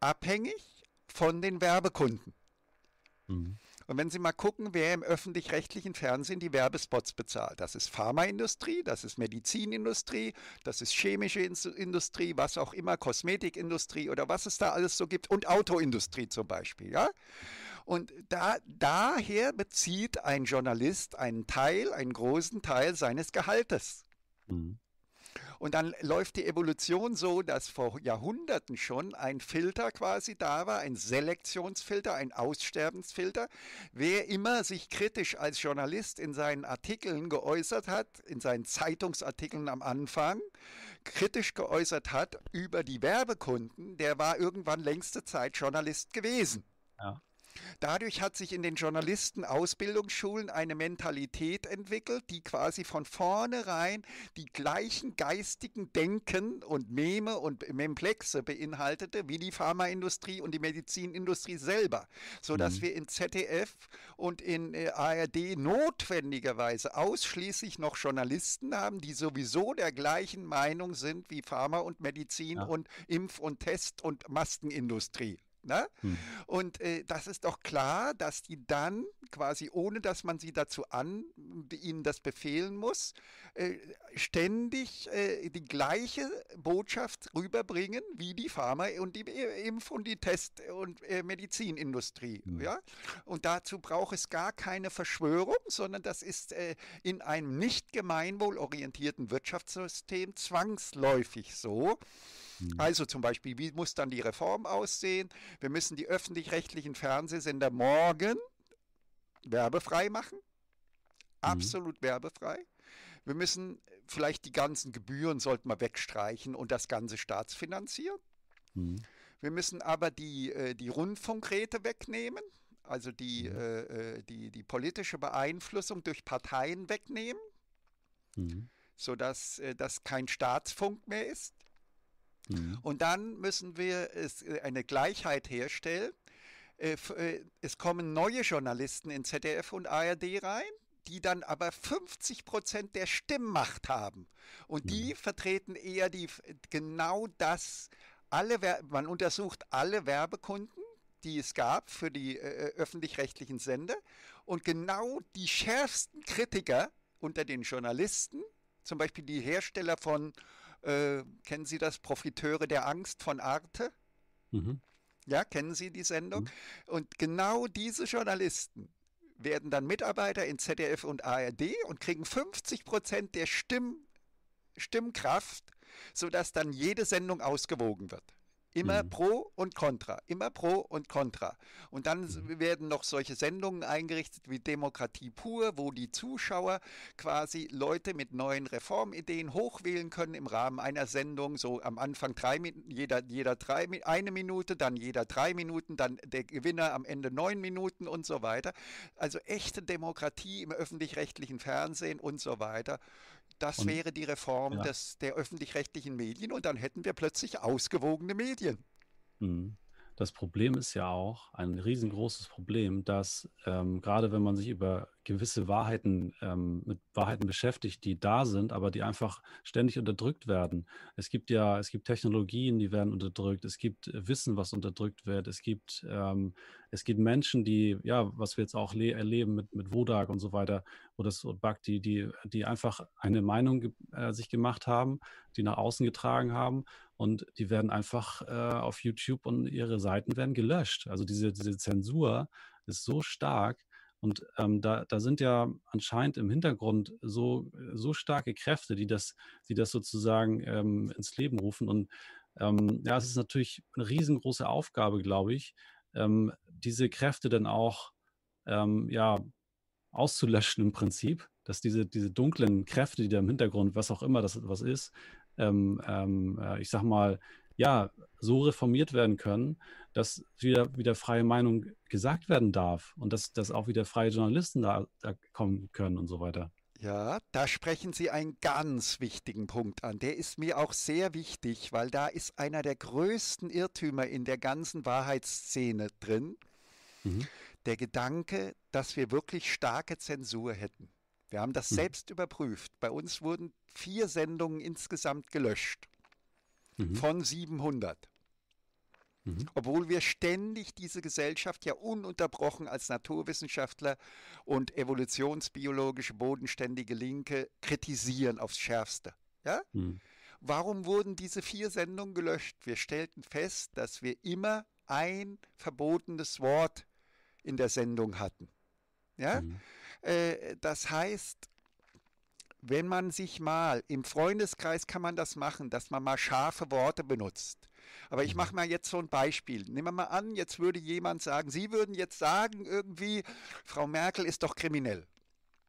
abhängig von den Werbekunden. Mhm. Und wenn Sie mal gucken, wer im öffentlich-rechtlichen Fernsehen die Werbespots bezahlt, das ist Pharmaindustrie, das ist Medizinindustrie, das ist chemische Industrie, was auch immer, Kosmetikindustrie oder was es da alles so gibt und Autoindustrie zum Beispiel, ja. Und da, daher bezieht ein Journalist einen Teil, einen großen Teil seines Gehaltes. Mhm. Und dann läuft die Evolution so, dass vor Jahrhunderten schon ein Filter quasi da war, ein Selektionsfilter, ein Aussterbensfilter. Wer immer sich kritisch als Journalist in seinen Artikeln geäußert hat, in seinen Zeitungsartikeln am Anfang, kritisch geäußert hat über die Werbekunden, der war irgendwann längste Zeit Journalist gewesen. Ja. Dadurch hat sich in den Journalisten-Ausbildungsschulen eine Mentalität entwickelt, die quasi von vornherein die gleichen geistigen Denken und Meme und Memplexe beinhaltete wie die Pharmaindustrie und die Medizinindustrie selber, sodass mhm. wir in ZDF und in äh, ARD notwendigerweise ausschließlich noch Journalisten haben, die sowieso der gleichen Meinung sind wie Pharma und Medizin ja. und Impf- und Test- und Maskenindustrie. Ne? Hm. Und äh, das ist doch klar, dass die dann quasi, ohne dass man sie dazu an, ihnen das befehlen muss, äh, ständig äh, die gleiche Botschaft rüberbringen wie die Pharma- und die Impf- und die Test- und äh, Medizinindustrie. Hm. Ja? Und dazu braucht es gar keine Verschwörung, sondern das ist äh, in einem nicht gemeinwohlorientierten Wirtschaftssystem zwangsläufig so. Mhm. Also zum Beispiel, wie muss dann die Reform aussehen? Wir müssen die öffentlich-rechtlichen Fernsehsender morgen werbefrei machen. Mhm. Absolut mhm. werbefrei. Wir müssen vielleicht die ganzen Gebühren sollten wir wegstreichen und das Ganze staatsfinanzieren. Mhm. Wir müssen aber die, äh, die Rundfunkräte wegnehmen, also die, mhm. die, die politische Beeinflussung durch Parteien wegnehmen, mhm. sodass das kein Staatsfunk mehr ist. Mhm. Und dann müssen wir es, äh, eine Gleichheit herstellen. Äh, äh, es kommen neue Journalisten in ZDF und ARD rein, die dann aber 50 Prozent der Stimmmacht haben. Und mhm. die vertreten eher die, genau das. Alle, man untersucht alle Werbekunden, die es gab für die äh, öffentlich-rechtlichen Sender. Und genau die schärfsten Kritiker unter den Journalisten, zum Beispiel die Hersteller von äh, kennen Sie das Profiteure der Angst von Arte? Mhm. Ja, kennen Sie die Sendung? Mhm. Und genau diese Journalisten werden dann Mitarbeiter in ZDF und ARD und kriegen 50 Prozent der Stimm, Stimmkraft, sodass dann jede Sendung ausgewogen wird. Immer mhm. pro und contra, immer pro und contra. Und dann mhm. werden noch solche Sendungen eingerichtet wie Demokratie pur, wo die Zuschauer quasi Leute mit neuen Reformideen hochwählen können im Rahmen einer Sendung. So am Anfang drei, jeder, jeder drei, eine Minute, dann jeder drei Minuten, dann der Gewinner am Ende neun Minuten und so weiter. Also echte Demokratie im öffentlich-rechtlichen Fernsehen und so weiter. Das und, wäre die Reform ja. des, der öffentlich-rechtlichen Medien und dann hätten wir plötzlich ausgewogene Medien. Mhm. Das Problem ist ja auch ein riesengroßes Problem, dass ähm, gerade wenn man sich über gewisse Wahrheiten ähm, mit Wahrheiten beschäftigt, die da sind, aber die einfach ständig unterdrückt werden. Es gibt ja, es gibt Technologien, die werden unterdrückt, es gibt Wissen, was unterdrückt wird, es gibt, ähm, es gibt Menschen, die, ja, was wir jetzt auch erleben mit, mit Wodak und so weiter, wo das Bhakti, die, die einfach eine Meinung äh, sich gemacht haben, die nach außen getragen haben und die werden einfach äh, auf YouTube und ihre Seiten werden gelöscht. Also diese, diese Zensur ist so stark und ähm, da, da sind ja anscheinend im Hintergrund so, so starke Kräfte, die das, die das sozusagen ähm, ins Leben rufen. Und ähm, ja, es ist natürlich eine riesengroße Aufgabe, glaube ich, ähm, diese Kräfte dann auch ähm, ja, auszulöschen im Prinzip dass diese, diese dunklen Kräfte, die da im Hintergrund, was auch immer das was ist, ähm, äh, ich sag mal, ja, so reformiert werden können, dass wieder, wieder freie Meinung gesagt werden darf und dass, dass auch wieder freie Journalisten da, da kommen können und so weiter. Ja, da sprechen Sie einen ganz wichtigen Punkt an. Der ist mir auch sehr wichtig, weil da ist einer der größten Irrtümer in der ganzen Wahrheitsszene drin. Mhm. Der Gedanke, dass wir wirklich starke Zensur hätten. Wir haben das mhm. selbst überprüft. Bei uns wurden vier Sendungen insgesamt gelöscht mhm. von 700. Mhm. Obwohl wir ständig diese Gesellschaft ja ununterbrochen als Naturwissenschaftler und evolutionsbiologische bodenständige Linke kritisieren aufs Schärfste. Ja? Mhm. Warum wurden diese vier Sendungen gelöscht? Wir stellten fest, dass wir immer ein verbotenes Wort in der Sendung hatten. Ja? Mhm. Äh, das heißt, wenn man sich mal im Freundeskreis kann man das machen, dass man mal scharfe Worte benutzt. Aber ich mache mhm. mal jetzt so ein Beispiel. Nehmen wir mal an, jetzt würde jemand sagen, Sie würden jetzt sagen, irgendwie, Frau Merkel ist doch kriminell.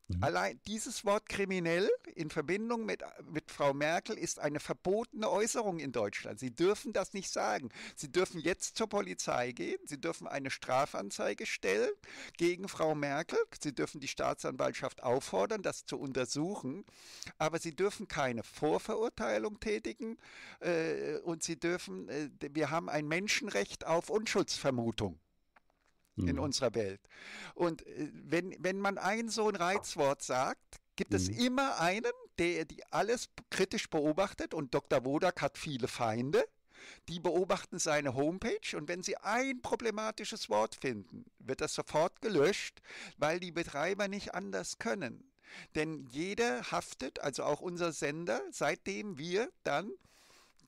Mhm. Allein dieses Wort kriminell in Verbindung mit, mit Frau Merkel ist eine verbotene Äußerung in Deutschland. Sie dürfen das nicht sagen. Sie dürfen jetzt zur Polizei gehen. Sie dürfen eine Strafanzeige stellen gegen Frau Merkel. Sie dürfen die Staatsanwaltschaft auffordern, das zu untersuchen. Aber sie dürfen keine Vorverurteilung tätigen. Äh, und sie dürfen, äh, wir haben ein Menschenrecht auf Unschuldsvermutung in mhm. unserer Welt. Und äh, wenn, wenn man ein so ein Reizwort sagt, gibt mhm. es immer einen, der die alles kritisch beobachtet und Dr. Wodak hat viele Feinde. Die beobachten seine Homepage und wenn sie ein problematisches Wort finden, wird das sofort gelöscht, weil die Betreiber nicht anders können. Denn jeder haftet, also auch unser Sender, seitdem wir dann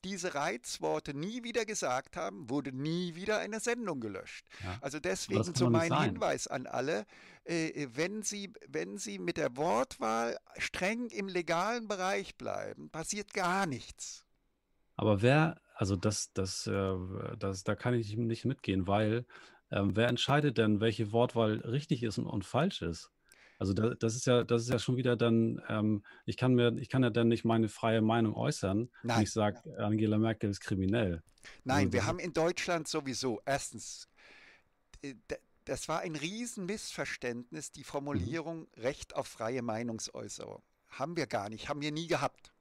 diese Reizworte nie wieder gesagt haben, wurde nie wieder eine Sendung gelöscht. Ja. Also deswegen so mein Hinweis an alle, äh, wenn, Sie, wenn Sie mit der Wortwahl streng im legalen Bereich bleiben, passiert gar nichts. Aber wer, also das, das, äh, das, da kann ich nicht mitgehen, weil äh, wer entscheidet denn, welche Wortwahl richtig ist und, und falsch ist? Also da, das ist ja, das ist ja schon wieder dann, ähm, ich kann mir, ich kann ja dann nicht meine freie Meinung äußern, Nein. wenn ich sage, Angela Merkel ist kriminell. Nein, also, wir haben in Deutschland sowieso erstens, äh, das war ein Riesenmissverständnis, die Formulierung mhm. Recht auf freie Meinungsäußerung. Haben wir gar nicht, haben wir nie gehabt.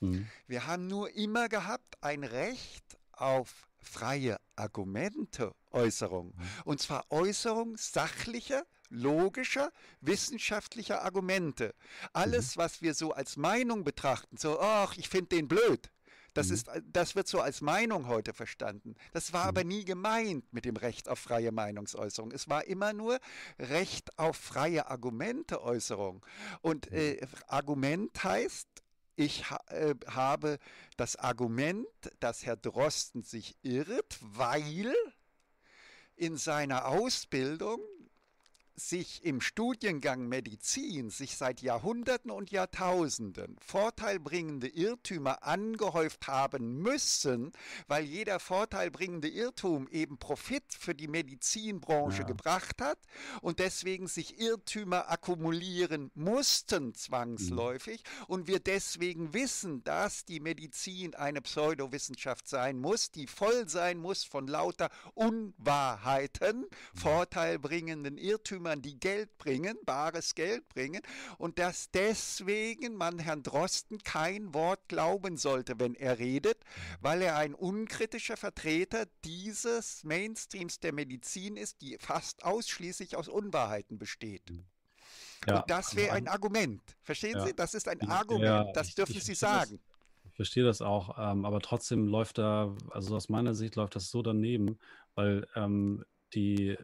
Mhm. Wir haben nur immer gehabt ein Recht auf freie Argumente, Äußerung. Mhm. Und zwar Äußerung sachlicher, logischer, wissenschaftlicher Argumente. Alles, mhm. was wir so als Meinung betrachten, so, ach, ich finde den blöd, das, mhm. ist, das wird so als Meinung heute verstanden. Das war mhm. aber nie gemeint mit dem Recht auf freie Meinungsäußerung. Es war immer nur Recht auf freie Argumenteäußerung. Und äh, Argument heißt, ich ha äh, habe das Argument, dass Herr Drosten sich irrt, weil in seiner Ausbildung sich im Studiengang Medizin sich seit Jahrhunderten und Jahrtausenden vorteilbringende Irrtümer angehäuft haben müssen, weil jeder vorteilbringende Irrtum eben Profit für die Medizinbranche ja. gebracht hat und deswegen sich Irrtümer akkumulieren mussten zwangsläufig mhm. und wir deswegen wissen, dass die Medizin eine Pseudowissenschaft sein muss, die voll sein muss von lauter Unwahrheiten, mhm. vorteilbringenden Irrtümern Unternehmern, die Geld bringen, bares Geld bringen und dass deswegen man Herrn Drosten kein Wort glauben sollte, wenn er redet, weil er ein unkritischer Vertreter dieses Mainstreams der Medizin ist, die fast ausschließlich aus Unwahrheiten besteht. Ja, und das wäre ein Argument. Verstehen ja. Sie? Das ist ein Argument, ja, das dürfen ich, Sie sagen. Das, ich verstehe das auch, ähm, aber trotzdem läuft da, also aus meiner Sicht läuft das so daneben, weil ähm, die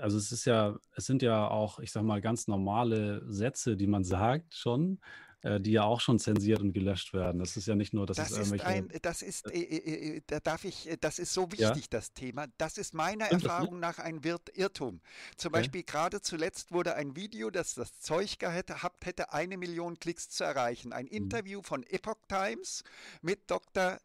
also es ist ja, es sind ja auch, ich sag mal, ganz normale Sätze, die man sagt schon, äh, die ja auch schon zensiert und gelöscht werden. Das ist ja nicht nur, dass das es irgendwelche. Ein, das ist, äh, äh, äh, da darf ich, das ist so wichtig, ja? das Thema. Das ist meiner Stimmt, Erfahrung nach ein Irrtum. Zum okay. Beispiel gerade zuletzt wurde ein Video, das das Zeug gehabt hätte, eine Million Klicks zu erreichen. Ein mhm. Interview von Epoch Times mit Dr.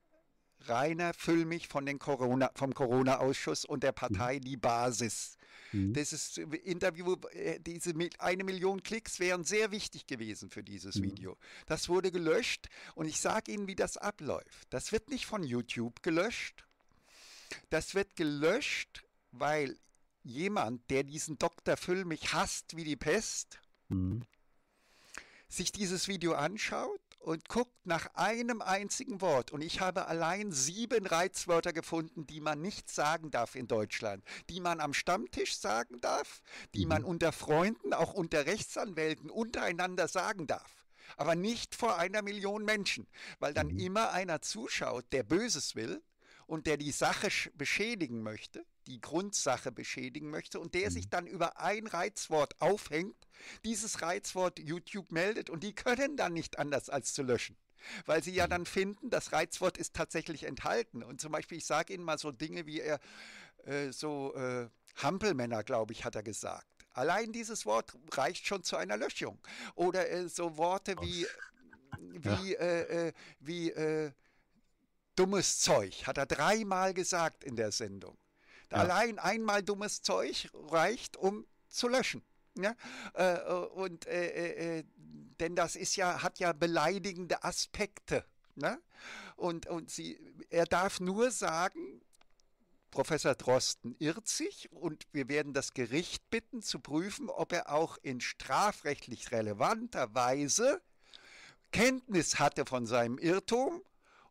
Rainer Füllmich von den Corona, vom Corona-Ausschuss und der Partei Die Basis. Mhm. Dieses Interview, äh, diese eine Million Klicks wären sehr wichtig gewesen für dieses mhm. Video. Das wurde gelöscht und ich sage Ihnen, wie das abläuft. Das wird nicht von YouTube gelöscht. Das wird gelöscht, weil jemand, der diesen Dr. Füllmich hasst wie die Pest, mhm. sich dieses Video anschaut und guckt nach einem einzigen Wort. Und ich habe allein sieben Reizwörter gefunden, die man nicht sagen darf in Deutschland, die man am Stammtisch sagen darf, die mhm. man unter Freunden, auch unter Rechtsanwälten untereinander sagen darf. Aber nicht vor einer Million Menschen, weil dann mhm. immer einer zuschaut, der Böses will und der die Sache beschädigen möchte, die Grundsache beschädigen möchte und der sich mhm. dann über ein Reizwort aufhängt, dieses Reizwort YouTube meldet und die können dann nicht anders als zu löschen. Weil sie ja mhm. dann finden, das Reizwort ist tatsächlich enthalten. Und zum Beispiel, ich sage Ihnen mal so Dinge wie er, äh, so äh, Hampelmänner, glaube ich, hat er gesagt. Allein dieses Wort reicht schon zu einer Löschung. Oder äh, so Worte wie, wie, ja. äh, äh wie äh, dummes Zeug, hat er dreimal gesagt in der Sendung. Ja. Allein einmal dummes Zeug reicht, um zu löschen. Ja? Äh, und äh, äh, äh, denn das ist ja, hat ja beleidigende Aspekte. Ne? Und, und sie, er darf nur sagen, Professor Drosten irrt sich und wir werden das Gericht bitten zu prüfen, ob er auch in strafrechtlich relevanter Weise Kenntnis hatte von seinem Irrtum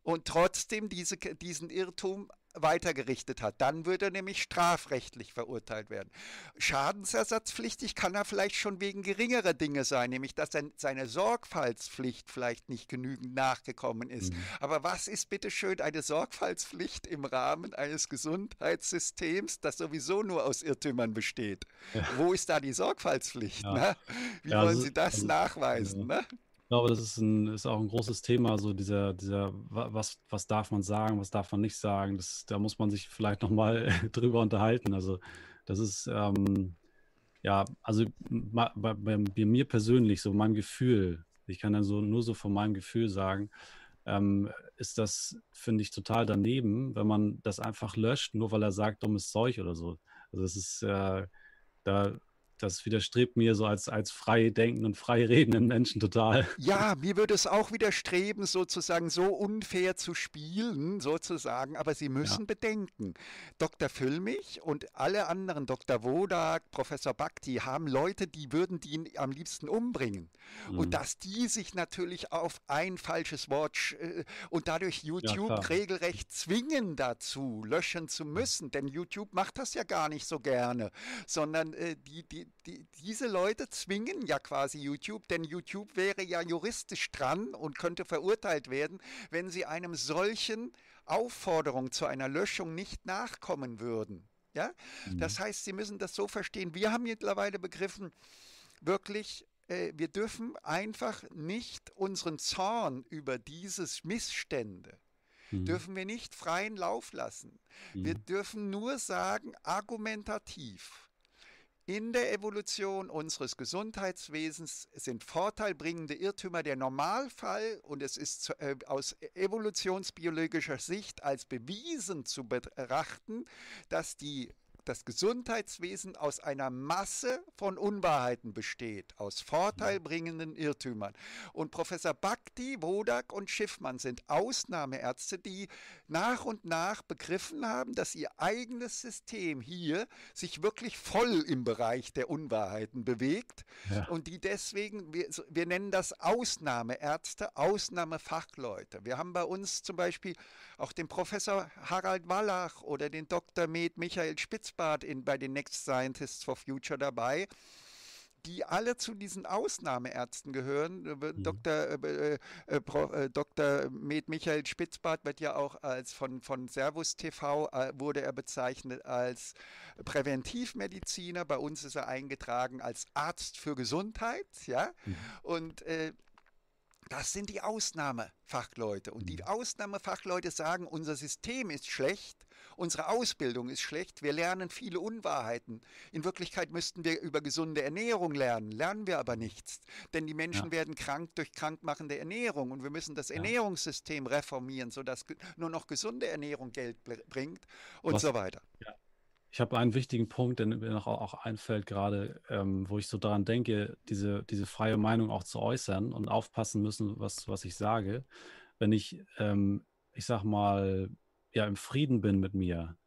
und trotzdem diese, diesen Irrtum weitergerichtet hat. Dann würde er nämlich strafrechtlich verurteilt werden. Schadensersatzpflichtig kann er vielleicht schon wegen geringerer Dinge sein, nämlich dass er seine Sorgfaltspflicht vielleicht nicht genügend nachgekommen ist. Mhm. Aber was ist bitte schön eine Sorgfaltspflicht im Rahmen eines Gesundheitssystems, das sowieso nur aus Irrtümern besteht? Ja. Wo ist da die Sorgfaltspflicht? Ja. Ne? Wie ja, wollen also, Sie das also, nachweisen? Ne? Ich glaube, das ist, ein, ist auch ein großes Thema, so dieser, dieser, was, was darf man sagen, was darf man nicht sagen. Das, da muss man sich vielleicht nochmal drüber unterhalten. Also das ist, ähm, ja, also bei, bei, bei, mir persönlich, so mein Gefühl, ich kann dann so nur so von meinem Gefühl sagen, ähm, ist das, finde ich, total daneben, wenn man das einfach löscht, nur weil er sagt, dummes Zeug oder so. Also das ist, äh, da das widerstrebt mir so als, als frei denkenden, frei redenden Menschen total. Ja, mir würde es auch widerstreben, sozusagen so unfair zu spielen, sozusagen. Aber Sie müssen ja. bedenken, Dr. Füllmich und alle anderen, Dr. Wodak, Professor Bhakti, haben Leute, die würden die am liebsten umbringen. Mhm. Und dass die sich natürlich auf ein falsches Wort äh, und dadurch YouTube ja, regelrecht zwingen dazu, löschen zu müssen. Denn YouTube macht das ja gar nicht so gerne, sondern äh, die, die, die, diese Leute zwingen ja quasi YouTube, denn YouTube wäre ja juristisch dran und könnte verurteilt werden, wenn sie einem solchen Aufforderung zu einer Löschung nicht nachkommen würden. Ja? Mhm. Das heißt, Sie müssen das so verstehen. Wir haben mittlerweile begriffen, wirklich, äh, wir dürfen einfach nicht unseren Zorn über dieses Missstände, mhm. dürfen wir nicht freien Lauf lassen. Mhm. Wir dürfen nur sagen, argumentativ, in der Evolution unseres Gesundheitswesens sind vorteilbringende Irrtümer der Normalfall und es ist äh, aus evolutionsbiologischer Sicht als bewiesen zu betrachten, dass die das Gesundheitswesen aus einer Masse von Unwahrheiten besteht, aus vorteilbringenden Irrtümern. Und Professor Bhakti, Wodak und Schiffmann sind Ausnahmeärzte, die nach und nach begriffen haben, dass ihr eigenes System hier sich wirklich voll im Bereich der Unwahrheiten bewegt ja. und die deswegen, wir, wir nennen das Ausnahmeärzte, Ausnahmefachleute. Wir haben bei uns zum Beispiel auch den Professor Harald Wallach oder den Dr. Med Michael Spitzbart in, bei den Next Scientists for Future dabei die alle zu diesen Ausnahmeärzten gehören. Mhm. Dr. Äh, äh, äh, Dr. Med Michael Spitzbart wird ja auch als von, von Servus TV äh, wurde er bezeichnet als Präventivmediziner. Bei uns ist er eingetragen als Arzt für Gesundheit. Ja? Mhm. Und äh, das sind die Ausnahmefachleute. Und die mhm. Ausnahmefachleute sagen, unser System ist schlecht Unsere Ausbildung ist schlecht. Wir lernen viele Unwahrheiten. In Wirklichkeit müssten wir über gesunde Ernährung lernen. Lernen wir aber nichts. Denn die Menschen ja. werden krank durch krankmachende Ernährung. Und wir müssen das ja. Ernährungssystem reformieren, sodass nur noch gesunde Ernährung Geld bringt und Was, so weiter. Ja. Ich habe einen wichtigen Punkt, der mir noch auch einfällt, gerade, ähm, wo ich so daran denke, diese, diese freie Meinung auch zu äußern und aufpassen müssen, was, was ich sage. Wenn ich, ähm, ich sag mal, ja, im Frieden bin mit mir,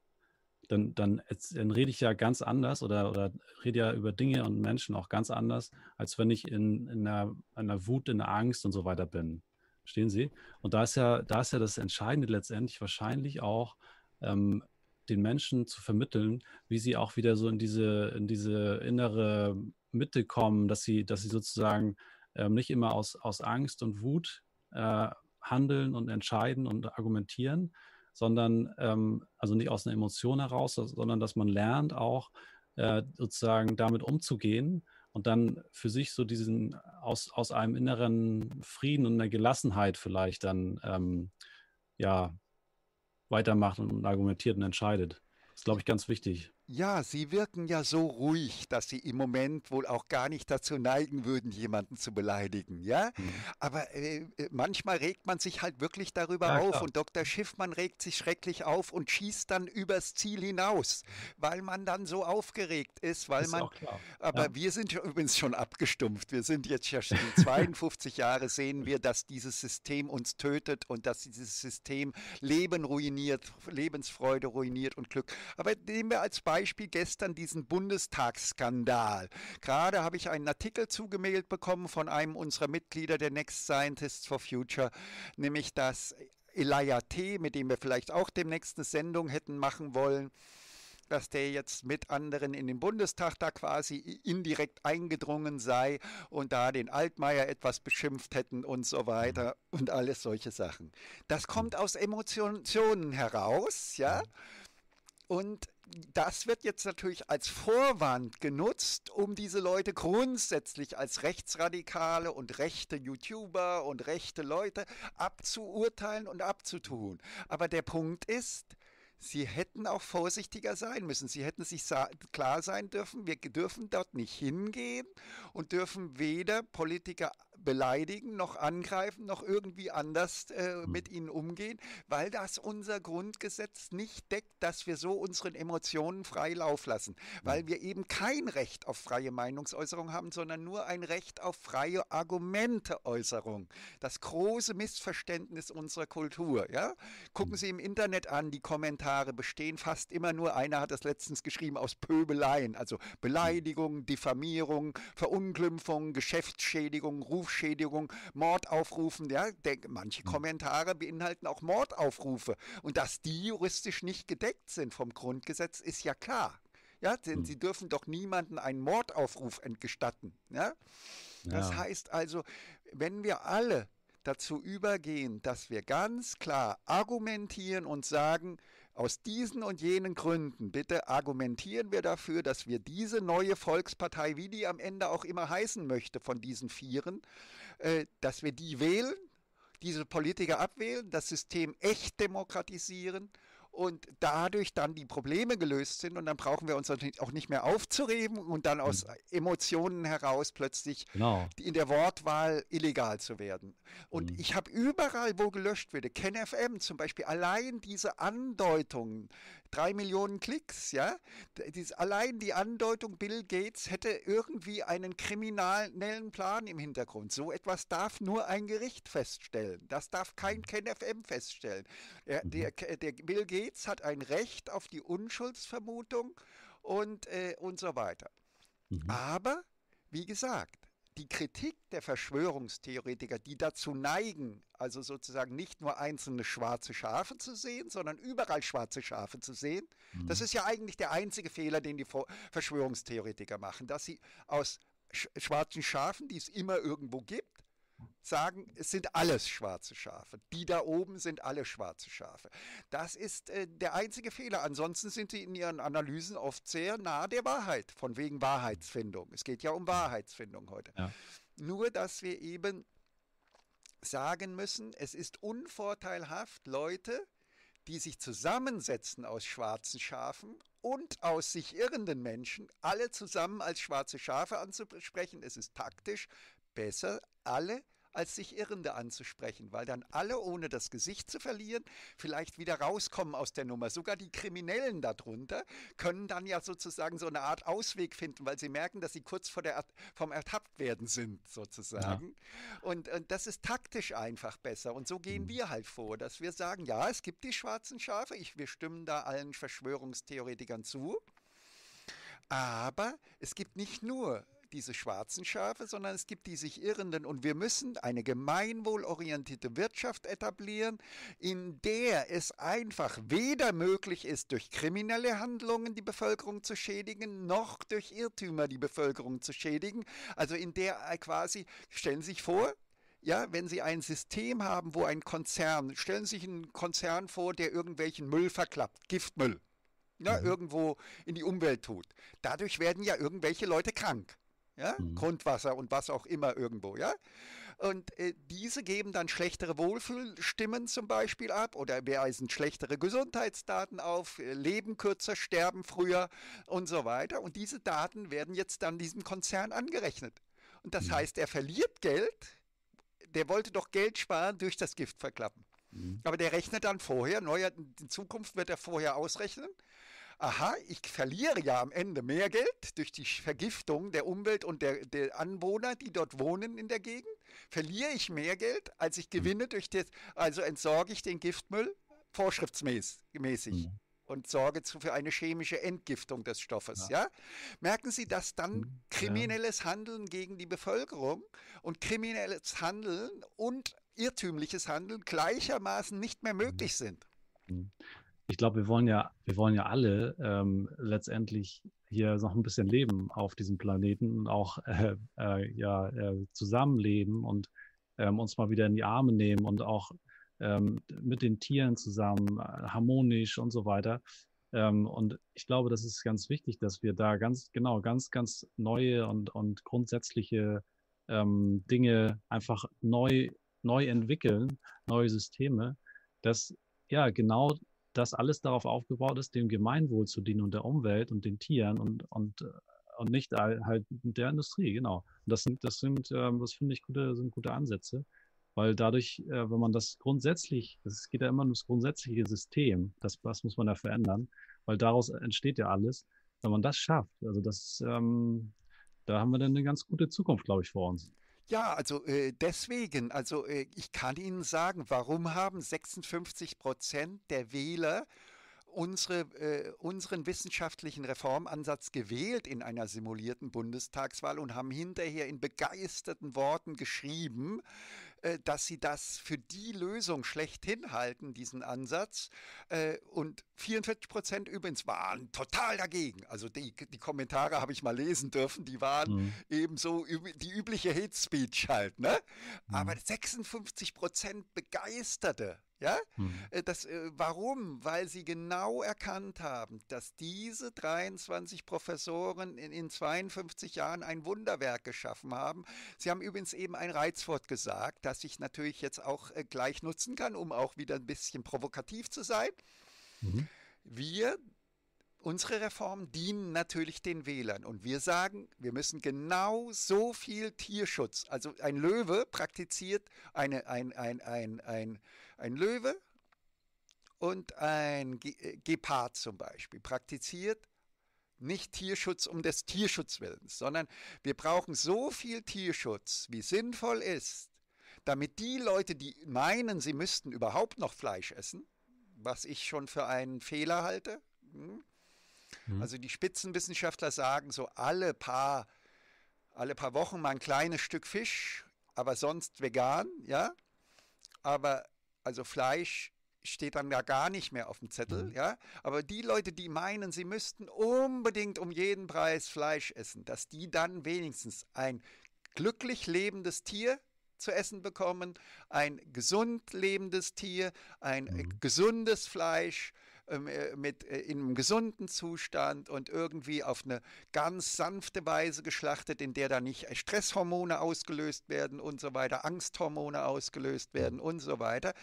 dann, dann, dann rede ich ja ganz anders oder, oder rede ja über Dinge und Menschen auch ganz anders, als wenn ich in, in einer, einer Wut, in einer Angst und so weiter bin. Verstehen Sie? Und da ist ja, da ist ja das Entscheidende letztendlich wahrscheinlich auch, ähm, den Menschen zu vermitteln, wie sie auch wieder so in diese, in diese innere Mitte kommen, dass sie, dass sie sozusagen ähm, nicht immer aus, aus Angst und Wut äh, handeln und entscheiden und argumentieren, sondern ähm, also nicht aus einer Emotion heraus, sondern dass man lernt auch äh, sozusagen damit umzugehen und dann für sich so diesen aus, aus einem inneren Frieden und einer Gelassenheit vielleicht dann ähm, ja weitermacht und argumentiert und entscheidet. Das ist, glaube ich, ganz wichtig. Ja, Sie wirken ja so ruhig, dass Sie im Moment wohl auch gar nicht dazu neigen würden, jemanden zu beleidigen, ja? Mhm. Aber äh, äh manchmal regt man sich halt wirklich darüber ja, auf klar. und Dr. Schiffmann regt sich schrecklich auf und schießt dann übers Ziel hinaus, weil man dann so aufgeregt ist, weil ist man. Aber ja. wir sind übrigens schon abgestumpft. Wir sind jetzt ja schon 52 Jahre sehen wir, dass dieses System uns tötet und dass dieses System Leben ruiniert, Lebensfreude ruiniert und Glück. Aber nehmen wir als Beispiel Beispiel gestern diesen Bundestagsskandal. Gerade habe ich einen Artikel zugemailt bekommen von einem unserer Mitglieder der Next Scientists for Future, nämlich dass Elijah T., mit dem wir vielleicht auch demnächst eine Sendung hätten machen wollen, dass der jetzt mit anderen in den Bundestag da quasi indirekt eingedrungen sei und da den Altmaier etwas beschimpft hätten und so weiter und alles solche Sachen. Das kommt aus Emotionen heraus, ja. Und das wird jetzt natürlich als Vorwand genutzt, um diese Leute grundsätzlich als Rechtsradikale und rechte YouTuber und rechte Leute abzuurteilen und abzutun. Aber der Punkt ist, Sie hätten auch vorsichtiger sein müssen. Sie hätten sich klar sein dürfen, wir dürfen dort nicht hingehen und dürfen weder Politiker beleidigen, noch angreifen, noch irgendwie anders äh, hm. mit ihnen umgehen, weil das unser Grundgesetz nicht deckt, dass wir so unseren Emotionen frei Lauf lassen, weil wir eben kein Recht auf freie Meinungsäußerung haben, sondern nur ein Recht auf freie Argumenteäußerung. Das große Missverständnis unserer Kultur. Ja? Gucken hm. Sie im Internet an, die Kommentare bestehen fast immer nur, einer hat das letztens geschrieben, aus Pöbeleien, also Beleidigung, Diffamierung, Verunglimpfung, Geschäftsschädigung, Ruf Rufschädigung, Mordaufrufen. Ja, der, manche hm. Kommentare beinhalten auch Mordaufrufe. Und dass die juristisch nicht gedeckt sind vom Grundgesetz, ist ja klar. Ja, denn hm. sie dürfen doch niemanden einen Mordaufruf entgestatten. Ja? Das ja. heißt also, wenn wir alle dazu übergehen, dass wir ganz klar argumentieren und sagen, aus diesen und jenen Gründen bitte argumentieren wir dafür, dass wir diese neue Volkspartei, wie die am Ende auch immer heißen möchte von diesen Vieren, äh, dass wir die wählen, diese Politiker abwählen, das System echt demokratisieren und dadurch dann die Probleme gelöst sind und dann brauchen wir uns auch nicht mehr aufzureben und dann aus mhm. Emotionen heraus plötzlich genau. in der Wortwahl illegal zu werden. Und mhm. ich habe überall, wo gelöscht wird, KenFM zum Beispiel, allein diese Andeutungen, drei Millionen Klicks, ja. Dies, allein die Andeutung, Bill Gates hätte irgendwie einen kriminellen Plan im Hintergrund. So etwas darf nur ein Gericht feststellen. Das darf kein KenFM feststellen. Er, mhm. der, der, Bill Gates hat ein Recht auf die Unschuldsvermutung und, äh, und so weiter. Mhm. Aber, wie gesagt, die Kritik der Verschwörungstheoretiker, die dazu neigen, also sozusagen nicht nur einzelne schwarze Schafe zu sehen, sondern überall schwarze Schafe zu sehen, mhm. das ist ja eigentlich der einzige Fehler, den die Verschwörungstheoretiker machen, dass sie aus schwarzen Schafen, die es immer irgendwo gibt, sagen, es sind alles schwarze Schafe. Die da oben sind alle schwarze Schafe. Das ist äh, der einzige Fehler. Ansonsten sind sie in ihren Analysen oft sehr nah der Wahrheit, von wegen Wahrheitsfindung. Es geht ja um Wahrheitsfindung heute. Ja. Nur, dass wir eben sagen müssen, es ist unvorteilhaft, Leute, die sich zusammensetzen aus schwarzen Schafen und aus sich irrenden Menschen, alle zusammen als schwarze Schafe anzusprechen. Es ist taktisch besser, alle als sich Irrende anzusprechen, weil dann alle, ohne das Gesicht zu verlieren, vielleicht wieder rauskommen aus der Nummer. Sogar die Kriminellen darunter können dann ja sozusagen so eine Art Ausweg finden, weil sie merken, dass sie kurz vor der, vom Ertapptwerden sind, sozusagen. Ja. Und, und das ist taktisch einfach besser. Und so gehen mhm. wir halt vor, dass wir sagen, ja, es gibt die schwarzen Schafe, ich, wir stimmen da allen Verschwörungstheoretikern zu. Aber es gibt nicht nur diese schwarzen Schafe, sondern es gibt die sich Irrenden. Und wir müssen eine gemeinwohlorientierte Wirtschaft etablieren, in der es einfach weder möglich ist, durch kriminelle Handlungen die Bevölkerung zu schädigen, noch durch Irrtümer die Bevölkerung zu schädigen. Also in der quasi, stellen Sie sich vor, ja, wenn Sie ein System haben, wo ein Konzern, stellen Sie sich einen Konzern vor, der irgendwelchen Müll verklappt, Giftmüll, ja, mhm. irgendwo in die Umwelt tut. Dadurch werden ja irgendwelche Leute krank ja? Mhm. Grundwasser und was auch immer irgendwo, ja. Und äh, diese geben dann schlechtere Wohlfühlstimmen zum Beispiel ab oder weisen schlechtere Gesundheitsdaten auf, äh, leben kürzer, sterben früher und so weiter. Und diese Daten werden jetzt dann diesem Konzern angerechnet. Und das mhm. heißt, er verliert Geld, der wollte doch Geld sparen durch das Gift verklappen. Mhm. Aber der rechnet dann vorher, neuer, in Zukunft wird er vorher ausrechnen aha, ich verliere ja am Ende mehr Geld durch die Vergiftung der Umwelt und der, der Anwohner, die dort wohnen in der Gegend, verliere ich mehr Geld, als ich hm. gewinne durch das, also entsorge ich den Giftmüll vorschriftsmäßig. Mhm und sorge für eine chemische Entgiftung des Stoffes. Ja. ja. Merken Sie, dass dann hm, kriminelles Handeln gegen die Bevölkerung und kriminelles Handeln und irrtümliches Handeln gleichermaßen nicht mehr möglich sind. Ich glaube, wir wollen ja, wir wollen ja alle ähm, letztendlich hier noch ein bisschen leben auf diesem Planeten und auch äh, äh, ja, äh, zusammenleben und ähm, uns mal wieder in die Arme nehmen und auch ähm, mit den Tieren zusammen äh, harmonisch und so weiter. Ähm, und ich glaube, das ist ganz wichtig, dass wir da ganz genau, ganz, ganz neue und, und grundsätzliche ähm, Dinge einfach neu, neu entwickeln, neue Systeme, dass ja genau das alles darauf aufgebaut ist, dem Gemeinwohl zu dienen und der Umwelt und den Tieren und, und, äh, und nicht halt der Industrie, genau. Das sind, das sind, ähm, das finde ich gute, sind gute Ansätze, weil dadurch, äh, wenn man das grundsätzlich, es geht ja immer um das grundsätzliche System, das, das muss man ja verändern, weil daraus entsteht ja alles. Wenn man das schafft, also das, ähm, da haben wir dann eine ganz gute Zukunft, glaube ich, vor uns. Ja, also äh, deswegen, also äh, ich kann Ihnen sagen, warum haben 56 Prozent der Wähler unsere, äh, unseren wissenschaftlichen Reformansatz gewählt in einer simulierten Bundestagswahl und haben hinterher in begeisterten Worten geschrieben, dass sie das für die Lösung schlechthin halten, diesen Ansatz. Äh, und 44 Prozent übrigens waren total dagegen. Also die, die Kommentare habe ich mal lesen dürfen, die waren mhm. eben so die übliche Hate Speech halt. Ne? Mhm. Aber 56 Prozent begeisterte ja, mhm. das, äh, warum? Weil sie genau erkannt haben, dass diese 23 Professoren in, in 52 Jahren ein Wunderwerk geschaffen haben. Sie haben übrigens eben ein Reizwort gesagt, das ich natürlich jetzt auch äh, gleich nutzen kann, um auch wieder ein bisschen provokativ zu sein. Mhm. Wir Unsere Reformen dienen natürlich den Wählern. Und wir sagen, wir müssen genau so viel Tierschutz, also ein Löwe praktiziert eine, ein, ein, ein, ein, ein Löwe und ein äh, Gepard zum Beispiel praktiziert nicht Tierschutz um des Tierschutzwillens, sondern wir brauchen so viel Tierschutz, wie sinnvoll ist, damit die Leute, die meinen, sie müssten überhaupt noch Fleisch essen, was ich schon für einen Fehler halte, hm, Mhm. Also die Spitzenwissenschaftler sagen so alle paar, alle paar Wochen mal ein kleines Stück Fisch, aber sonst vegan, ja. Aber also Fleisch steht dann ja gar nicht mehr auf dem Zettel, mhm. ja. Aber die Leute, die meinen, sie müssten unbedingt um jeden Preis Fleisch essen, dass die dann wenigstens ein glücklich lebendes Tier zu essen bekommen, ein gesund lebendes Tier, ein mhm. gesundes Fleisch, mit, äh, in einem gesunden Zustand und irgendwie auf eine ganz sanfte Weise geschlachtet, in der da nicht Stresshormone ausgelöst werden und so weiter, Angsthormone ausgelöst werden und so weiter.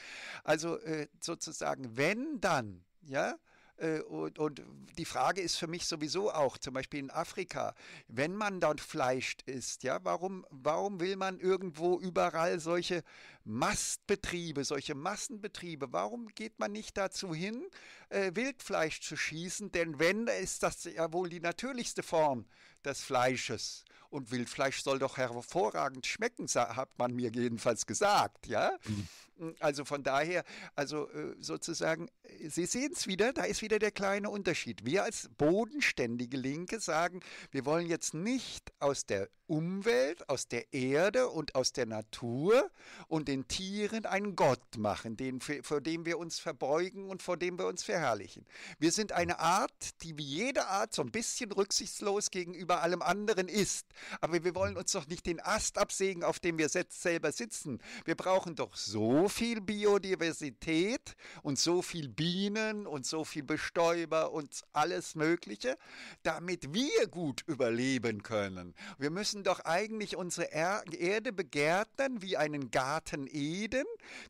Also äh, sozusagen, wenn dann, ja, äh, und, und, die Frage ist für mich sowieso auch, zum Beispiel in Afrika, wenn man dort Fleisch isst, ja, warum, warum will man irgendwo überall solche Mastbetriebe, solche Massenbetriebe, warum geht man nicht dazu hin, äh, Wildfleisch zu schießen? Denn wenn, ist das ja wohl die natürlichste Form des Fleisches. Und Wildfleisch soll doch hervorragend schmecken, hat man mir jedenfalls gesagt, ja. Mhm. Also von daher, also äh, sozusagen, äh, Sie sehen es wieder, da ist wieder der kleine Unterschied. Wir als bodenständige Linke sagen, wir wollen jetzt nicht aus der Umwelt, aus der Erde und aus der Natur und den Tieren einen Gott machen, den, vor dem wir uns verbeugen und vor dem wir uns verherrlichen. Wir sind eine Art, die wie jede Art so ein bisschen rücksichtslos gegenüber allem anderen ist. Aber wir wollen uns doch nicht den Ast absägen, auf dem wir selber sitzen. Wir brauchen doch so viel Biodiversität und so viel Bienen und so viel Bestäuber und alles Mögliche, damit wir gut überleben können. Wir müssen müssen doch eigentlich unsere Erde begärtnern wie einen Garten Eden,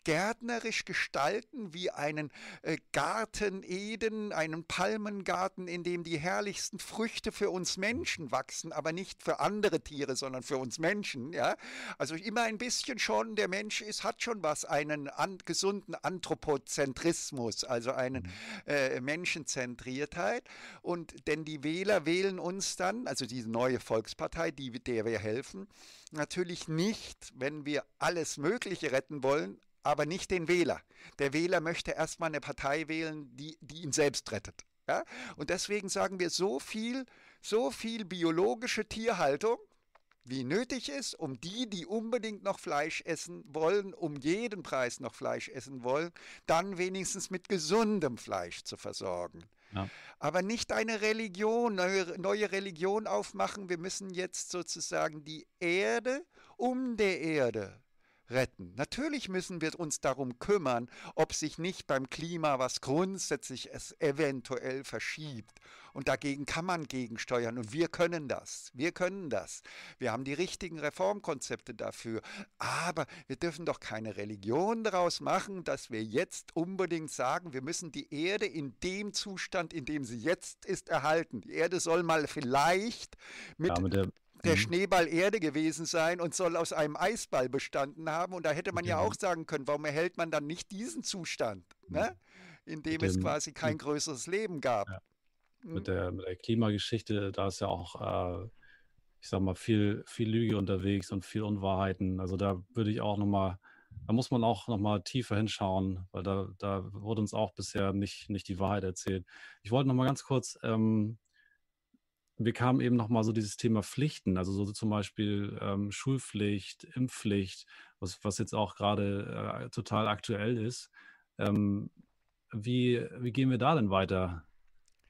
gärtnerisch gestalten wie einen äh, Garten Eden, einen Palmengarten, in dem die herrlichsten Früchte für uns Menschen wachsen, aber nicht für andere Tiere, sondern für uns Menschen. Ja? Also immer ein bisschen schon, der Mensch ist, hat schon was, einen an, gesunden Anthropozentrismus, also einen mhm. äh, Menschenzentriertheit. Und denn die Wähler wählen uns dann, also diese neue Volkspartei, die, der der wir helfen. Natürlich nicht, wenn wir alles Mögliche retten wollen, aber nicht den Wähler. Der Wähler möchte erstmal eine Partei wählen, die, die ihn selbst rettet. Ja? Und deswegen sagen wir so viel, so viel biologische Tierhaltung, wie nötig ist, um die, die unbedingt noch Fleisch essen wollen, um jeden Preis noch Fleisch essen wollen, dann wenigstens mit gesundem Fleisch zu versorgen. Aber nicht eine Religion, neue, neue Religion aufmachen. Wir müssen jetzt sozusagen die Erde um der Erde retten. Natürlich müssen wir uns darum kümmern, ob sich nicht beim Klima was grundsätzlich es eventuell verschiebt. Und dagegen kann man gegensteuern. Und wir können das. Wir können das. Wir haben die richtigen Reformkonzepte dafür. Aber wir dürfen doch keine Religion daraus machen, dass wir jetzt unbedingt sagen, wir müssen die Erde in dem Zustand, in dem sie jetzt ist, erhalten. Die Erde soll mal vielleicht mit, ja, mit der mhm. Schneeball Erde gewesen sein und soll aus einem Eisball bestanden haben. Und da hätte man ja auch sagen können, warum erhält man dann nicht diesen Zustand, ne? Mhm. in dem, es quasi kein größeres Leben gab. Ja. Mit, mhm. der, mit der Klimageschichte, da ist ja auch, äh, ich sag mal, viel, viel Lüge unterwegs und viel Unwahrheiten. Also da würde ich auch nochmal, da muss man auch nochmal tiefer hinschauen, weil da, da wurde uns auch bisher nicht, nicht die Wahrheit erzählt. Ich wollte nochmal ganz kurz ähm, wir kamen eben nochmal so dieses Thema Pflichten, also so zum Beispiel ähm, Schulpflicht, Impfpflicht, was, was jetzt auch gerade äh, total aktuell ist. Ähm, wie, wie gehen wir da denn weiter?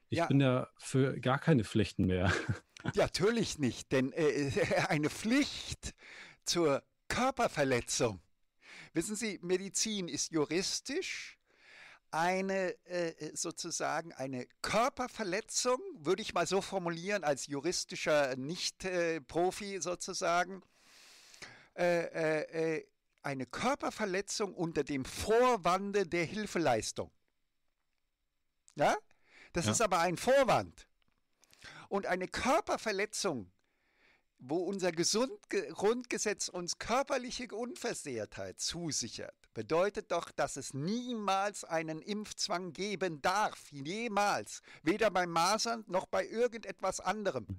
Ich ja. bin ja für gar keine Pflichten mehr. Ja, natürlich nicht, denn äh, eine Pflicht zur Körperverletzung. Wissen Sie, Medizin ist juristisch eine äh, äh, sozusagen eine Körperverletzung, würde ich mal so formulieren, als juristischer Nicht-Profi sozusagen, äh, eine Körperverletzung unter dem Vorwande der Hilfeleistung. Ja? Das ja. ist aber ein Vorwand. Und eine Körperverletzung wo unser Grundgesetz uns körperliche Unversehrtheit zusichert, bedeutet doch, dass es niemals einen Impfzwang geben darf. Jemals. Weder beim Masern noch bei irgendetwas anderem. Mhm.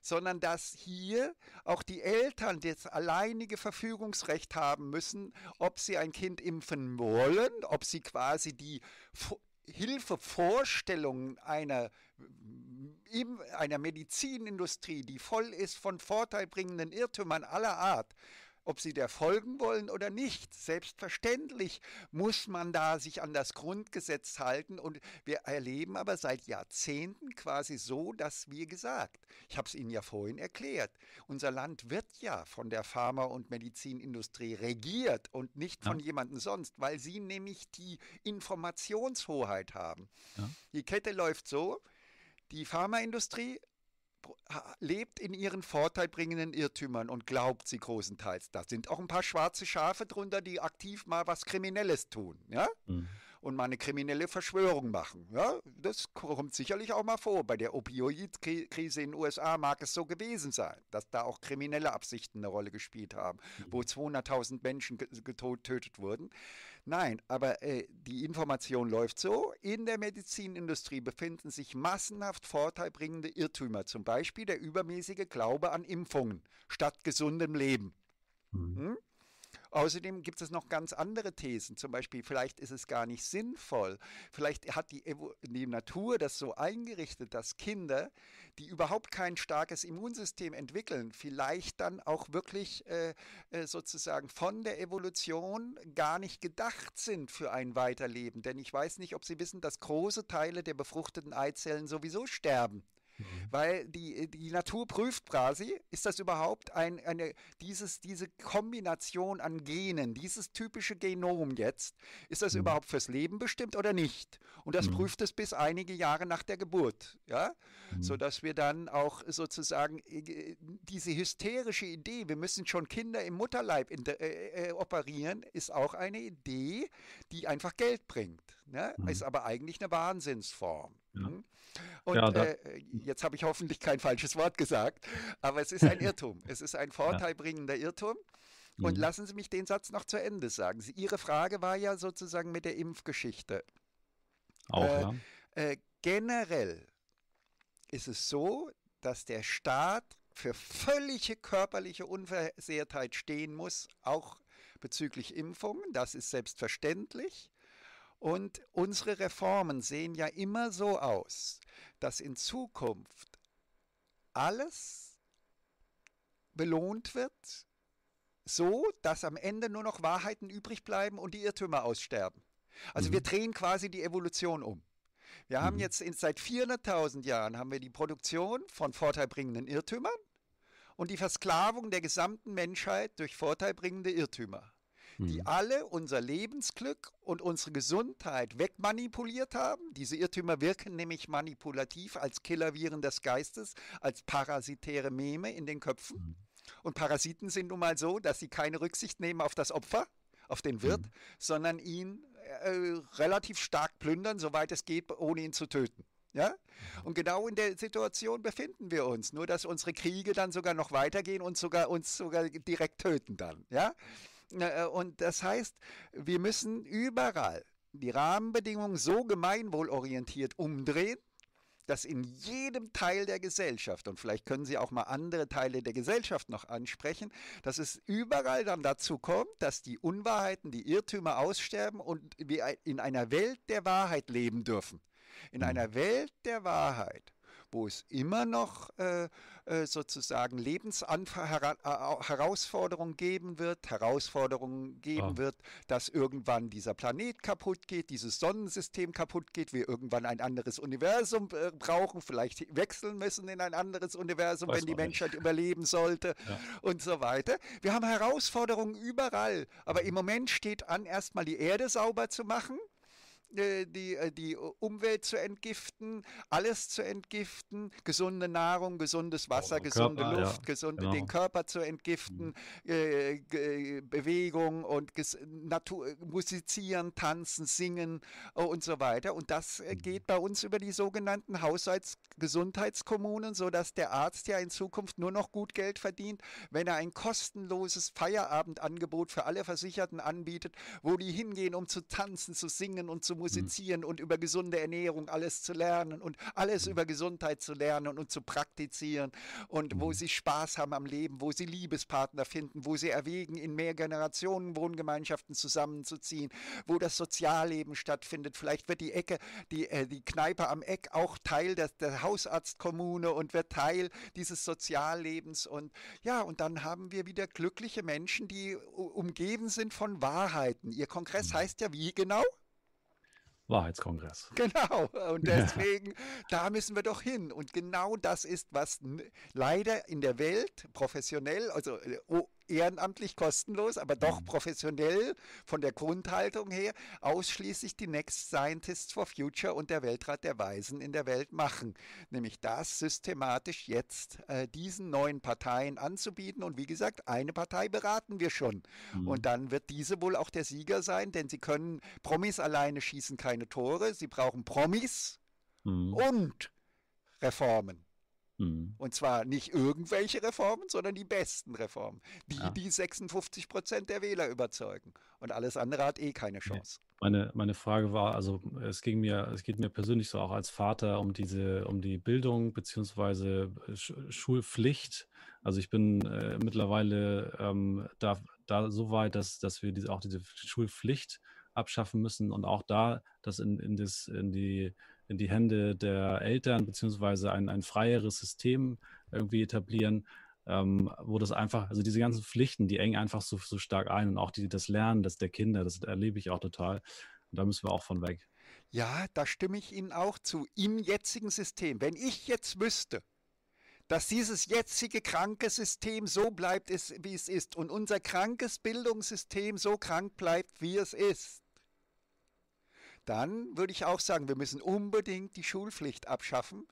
Sondern dass hier auch die Eltern das alleinige Verfügungsrecht haben müssen, ob sie ein Kind impfen wollen, ob sie quasi die Hilfevorstellungen einer einer Medizinindustrie, die voll ist von vorteilbringenden Irrtümern aller Art, ob sie der folgen wollen oder nicht. Selbstverständlich muss man da sich an das Grundgesetz halten und wir erleben aber seit Jahrzehnten quasi so, dass, wie gesagt, ich habe es Ihnen ja vorhin erklärt, unser Land wird ja von der Pharma- und Medizinindustrie regiert und nicht von ja. jemandem sonst, weil sie nämlich die Informationshoheit haben. Ja. Die Kette läuft so, die Pharmaindustrie lebt in ihren vorteilbringenden Irrtümern und glaubt sie großenteils. Da sind auch ein paar schwarze Schafe drunter, die aktiv mal was Kriminelles tun. Ja? Mhm und mal eine kriminelle Verschwörung machen. Ja, das kommt sicherlich auch mal vor. Bei der Opioid-Krise in den USA mag es so gewesen sein, dass da auch kriminelle Absichten eine Rolle gespielt haben, wo 200.000 mhm. Menschen getötet wurden. Nein, aber äh, die Information läuft so. In der Medizinindustrie befinden sich massenhaft vorteilbringende Irrtümer, zum Beispiel der übermäßige Glaube an Impfungen statt gesundem Leben. Mhm. Hm? Außerdem gibt es noch ganz andere Thesen. Zum Beispiel, vielleicht ist es gar nicht sinnvoll. Vielleicht hat die, die Natur das so eingerichtet, dass Kinder, die überhaupt kein starkes Immunsystem entwickeln, vielleicht dann auch wirklich äh, äh, sozusagen von der Evolution gar nicht gedacht sind für ein Weiterleben. Denn ich weiß nicht, ob Sie wissen, dass große Teile der befruchteten Eizellen sowieso sterben. Mhm. Weil die, die Natur prüft quasi, ist das überhaupt ein, eine, dieses, diese Kombination an Genen, dieses typische Genom jetzt, ist das mhm. überhaupt fürs Leben bestimmt oder nicht? Und das mhm. prüft es bis einige Jahre nach der Geburt, ja? Mhm. Sodass wir dann auch sozusagen äh, diese hysterische Idee, wir müssen schon Kinder im Mutterleib in, äh, äh, operieren, ist auch eine Idee, die einfach Geld bringt. Ne? Mhm. Ist aber eigentlich eine Wahnsinnsform. Ja. Hm? Und ja, äh, jetzt habe ich hoffentlich kein falsches Wort gesagt, aber es ist ein Irrtum. Es ist ein vorteilbringender Irrtum. Und mhm. lassen Sie mich den Satz noch zu Ende sagen. Sie, Ihre Frage war ja sozusagen mit der Impfgeschichte. Auch, äh, ja. Äh, generell ist es so, dass der Staat für völlige körperliche Unversehrtheit stehen muss, auch bezüglich Impfungen. Das ist selbstverständlich. Und unsere Reformen sehen ja immer so aus, dass in Zukunft alles belohnt wird, so dass am Ende nur noch Wahrheiten übrig bleiben und die Irrtümer aussterben. Also mhm. wir drehen quasi die Evolution um. Wir mhm. haben jetzt in, seit 400.000 Jahren haben wir die Produktion von vorteilbringenden Irrtümern und die Versklavung der gesamten Menschheit durch vorteilbringende Irrtümer die mhm. alle unser Lebensglück und unsere Gesundheit wegmanipuliert haben. Diese Irrtümer wirken nämlich manipulativ als Killerviren des Geistes, als parasitäre Meme in den Köpfen. Mhm. Und Parasiten sind nun mal so, dass sie keine Rücksicht nehmen auf das Opfer, auf den Wirt, mhm. sondern ihn äh, relativ stark plündern, soweit es geht, ohne ihn zu töten. Ja? Und genau in der Situation befinden wir uns. Nur, dass unsere Kriege dann sogar noch weitergehen und sogar uns sogar direkt töten dann. Ja? Äh, und das heißt, wir müssen überall die Rahmenbedingungen so gemeinwohlorientiert umdrehen, dass in jedem Teil der Gesellschaft, und vielleicht können Sie auch mal andere Teile der Gesellschaft noch ansprechen, dass es überall dann dazu kommt, dass die Unwahrheiten, die Irrtümer aussterben und wir in einer Welt der Wahrheit leben dürfen. In mhm. einer Welt der Wahrheit wo es immer noch äh, äh sozusagen Lebensherausforderungen geben wird, Herausforderungen geben ah. wird, dass irgendwann dieser Planet kaputt geht, dieses Sonnensystem kaputt geht, wir irgendwann ein anderes Universum äh, brauchen, vielleicht wechseln müssen in ein anderes Universum, Weiß wenn die Menschheit nicht. überleben sollte ja. und so weiter. Wir haben Herausforderungen überall, aber im Moment steht an, erstmal die Erde sauber zu machen äh, die, äh, die Umwelt zu entgiften, alles zu entgiften, gesunde Nahrung, gesundes Wasser, oh, gesunde Körper, Luft, ja, gesunde, genau. den Körper zu entgiften, mhm. äh, Bewegung und Natur, musizieren, tanzen, singen äh, und so weiter. Und das mhm. geht bei uns über die sogenannten Haushaltsgesundheitskommunen, sodass der Arzt ja in Zukunft nur noch gut Geld verdient, wenn er ein kostenloses Feierabendangebot für alle Versicherten anbietet, wo die hingehen, um zu tanzen, zu singen und zu musizieren mhm. und über gesunde Ernährung alles zu lernen und alles mhm. über Gesundheit zu lernen und zu praktizieren und mhm. wo sie Spaß haben am Leben, wo sie Liebespartner finden, wo sie erwägen, in mehr Generationen Wohngemeinschaften zusammenzuziehen, wo das Sozialleben stattfindet. Vielleicht wird die Ecke, die, äh, die Kneipe am Eck auch Teil der, der Hausarztkommune und wird Teil dieses Soziallebens und ja, und dann haben wir wieder glückliche Menschen, die umgeben sind von Wahrheiten. Ihr Kongress mhm. heißt ja wie genau? Wahrheitskongress. Genau. Und deswegen, ja. da müssen wir doch hin. Und genau das ist, was leider in der Welt professionell, also äh, ehrenamtlich kostenlos, aber doch mhm. professionell von der Grundhaltung her ausschließlich die Next Scientists for Future und der Weltrat der Weisen in der Welt machen. Nämlich das systematisch jetzt äh, diesen neuen Parteien anzubieten. Und wie gesagt, eine Partei beraten wir schon. Mhm. Und dann wird diese wohl auch der Sieger sein, denn sie können, Promis alleine schießen keine Tore, sie brauchen Promis mhm. und Reformen. Mhm. Und zwar nicht irgendwelche Reformen, sondern die besten Reformen, die ja. die 56 Prozent der Wähler überzeugen. Und alles andere hat eh keine Chance. Meine, meine Frage war, also es ging mir, es geht mir persönlich so auch als Vater um diese, um die Bildung beziehungsweise Schulpflicht. Also ich bin äh, mittlerweile ähm, da, da so weit, dass, dass wir diese, auch diese Schulpflicht abschaffen müssen und auch da das in, in, das, in die in die Hände der Eltern beziehungsweise ein, ein freieres System irgendwie etablieren, ähm, wo das einfach, also diese ganzen Pflichten, die engen einfach so, so stark ein und auch die, das Lernen das der Kinder, das erlebe ich auch total. Und da müssen wir auch von weg. Ja, da stimme ich Ihnen auch zu. Im jetzigen System, wenn ich jetzt wüsste, dass dieses jetzige kranke System so bleibt, wie es ist und unser krankes Bildungssystem so krank bleibt, wie es ist, dann würde ich auch sagen, wir müssen unbedingt die Schulpflicht abschaffen,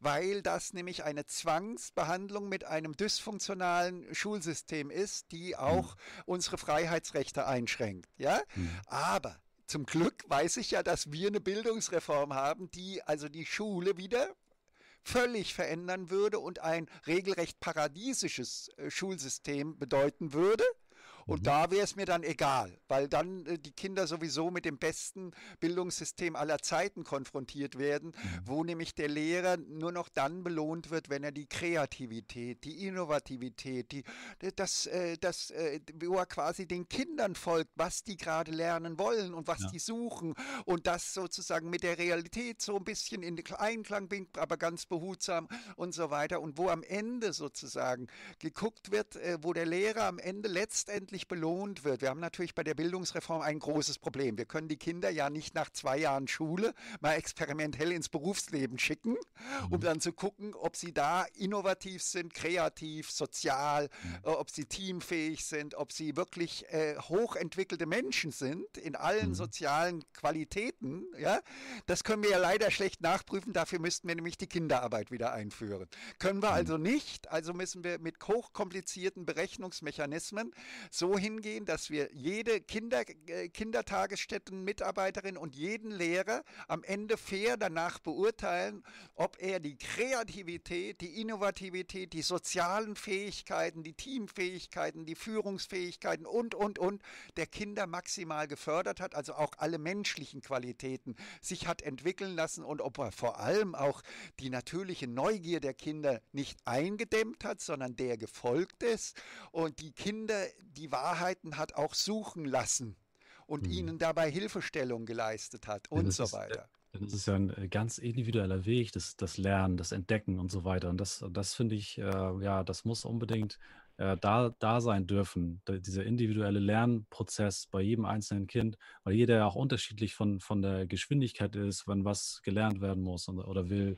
weil das nämlich eine Zwangsbehandlung mit einem dysfunktionalen Schulsystem ist, die auch mhm. unsere Freiheitsrechte einschränkt. Ja? Mhm. Aber zum Glück weiß ich ja, dass wir eine Bildungsreform haben, die also die Schule wieder völlig verändern würde und ein regelrecht paradiesisches äh, Schulsystem bedeuten würde. Und mhm. da wäre es mir dann egal, weil dann äh, die Kinder sowieso mit dem besten Bildungssystem aller Zeiten konfrontiert werden, mhm. wo nämlich der Lehrer nur noch dann belohnt wird, wenn er die Kreativität, die Innovativität, die, das, äh, das, äh, wo er quasi den Kindern folgt, was die gerade lernen wollen und was ja. die suchen und das sozusagen mit der Realität so ein bisschen in Einklang bringt, aber ganz behutsam und so weiter und wo am Ende sozusagen geguckt wird, äh, wo der Lehrer am Ende letztendlich ordentlich belohnt wird. Wir haben natürlich bei der Bildungsreform ein großes Problem. Wir können die Kinder ja nicht nach zwei Jahren Schule mal experimentell ins Berufsleben schicken, um mhm. dann zu gucken, ob sie da innovativ sind, kreativ, sozial, mhm. äh, ob sie teamfähig sind, ob sie wirklich äh, hochentwickelte Menschen sind in allen mhm. sozialen Qualitäten. Ja? Das können wir ja leider schlecht nachprüfen. Dafür müssten wir nämlich die Kinderarbeit wieder einführen. Können wir also nicht. Also müssen wir mit hochkomplizierten Berechnungsmechanismen so hingehen, dass wir jede Kinder, äh, Kindertagesstätten-Mitarbeiterin und jeden Lehrer am Ende fair danach beurteilen, ob er die Kreativität, die Innovativität, die sozialen Fähigkeiten, die Teamfähigkeiten, die Führungsfähigkeiten und, und, und der Kinder maximal gefördert hat, also auch alle menschlichen Qualitäten sich hat entwickeln lassen und ob er vor allem auch die natürliche Neugier der Kinder nicht eingedämmt hat, sondern der gefolgt ist und die Kinder, die Wahrheiten hat auch suchen lassen und mhm. ihnen dabei Hilfestellung geleistet hat und ja, so ist, weiter. Das ist ja ein äh, ganz individueller Weg, das, das Lernen, das Entdecken und so weiter. Und das, das finde ich, äh, ja, das muss unbedingt äh, da, da sein dürfen, dieser individuelle Lernprozess bei jedem einzelnen Kind, weil jeder ja auch unterschiedlich von, von der Geschwindigkeit ist, wenn was gelernt werden muss oder will äh,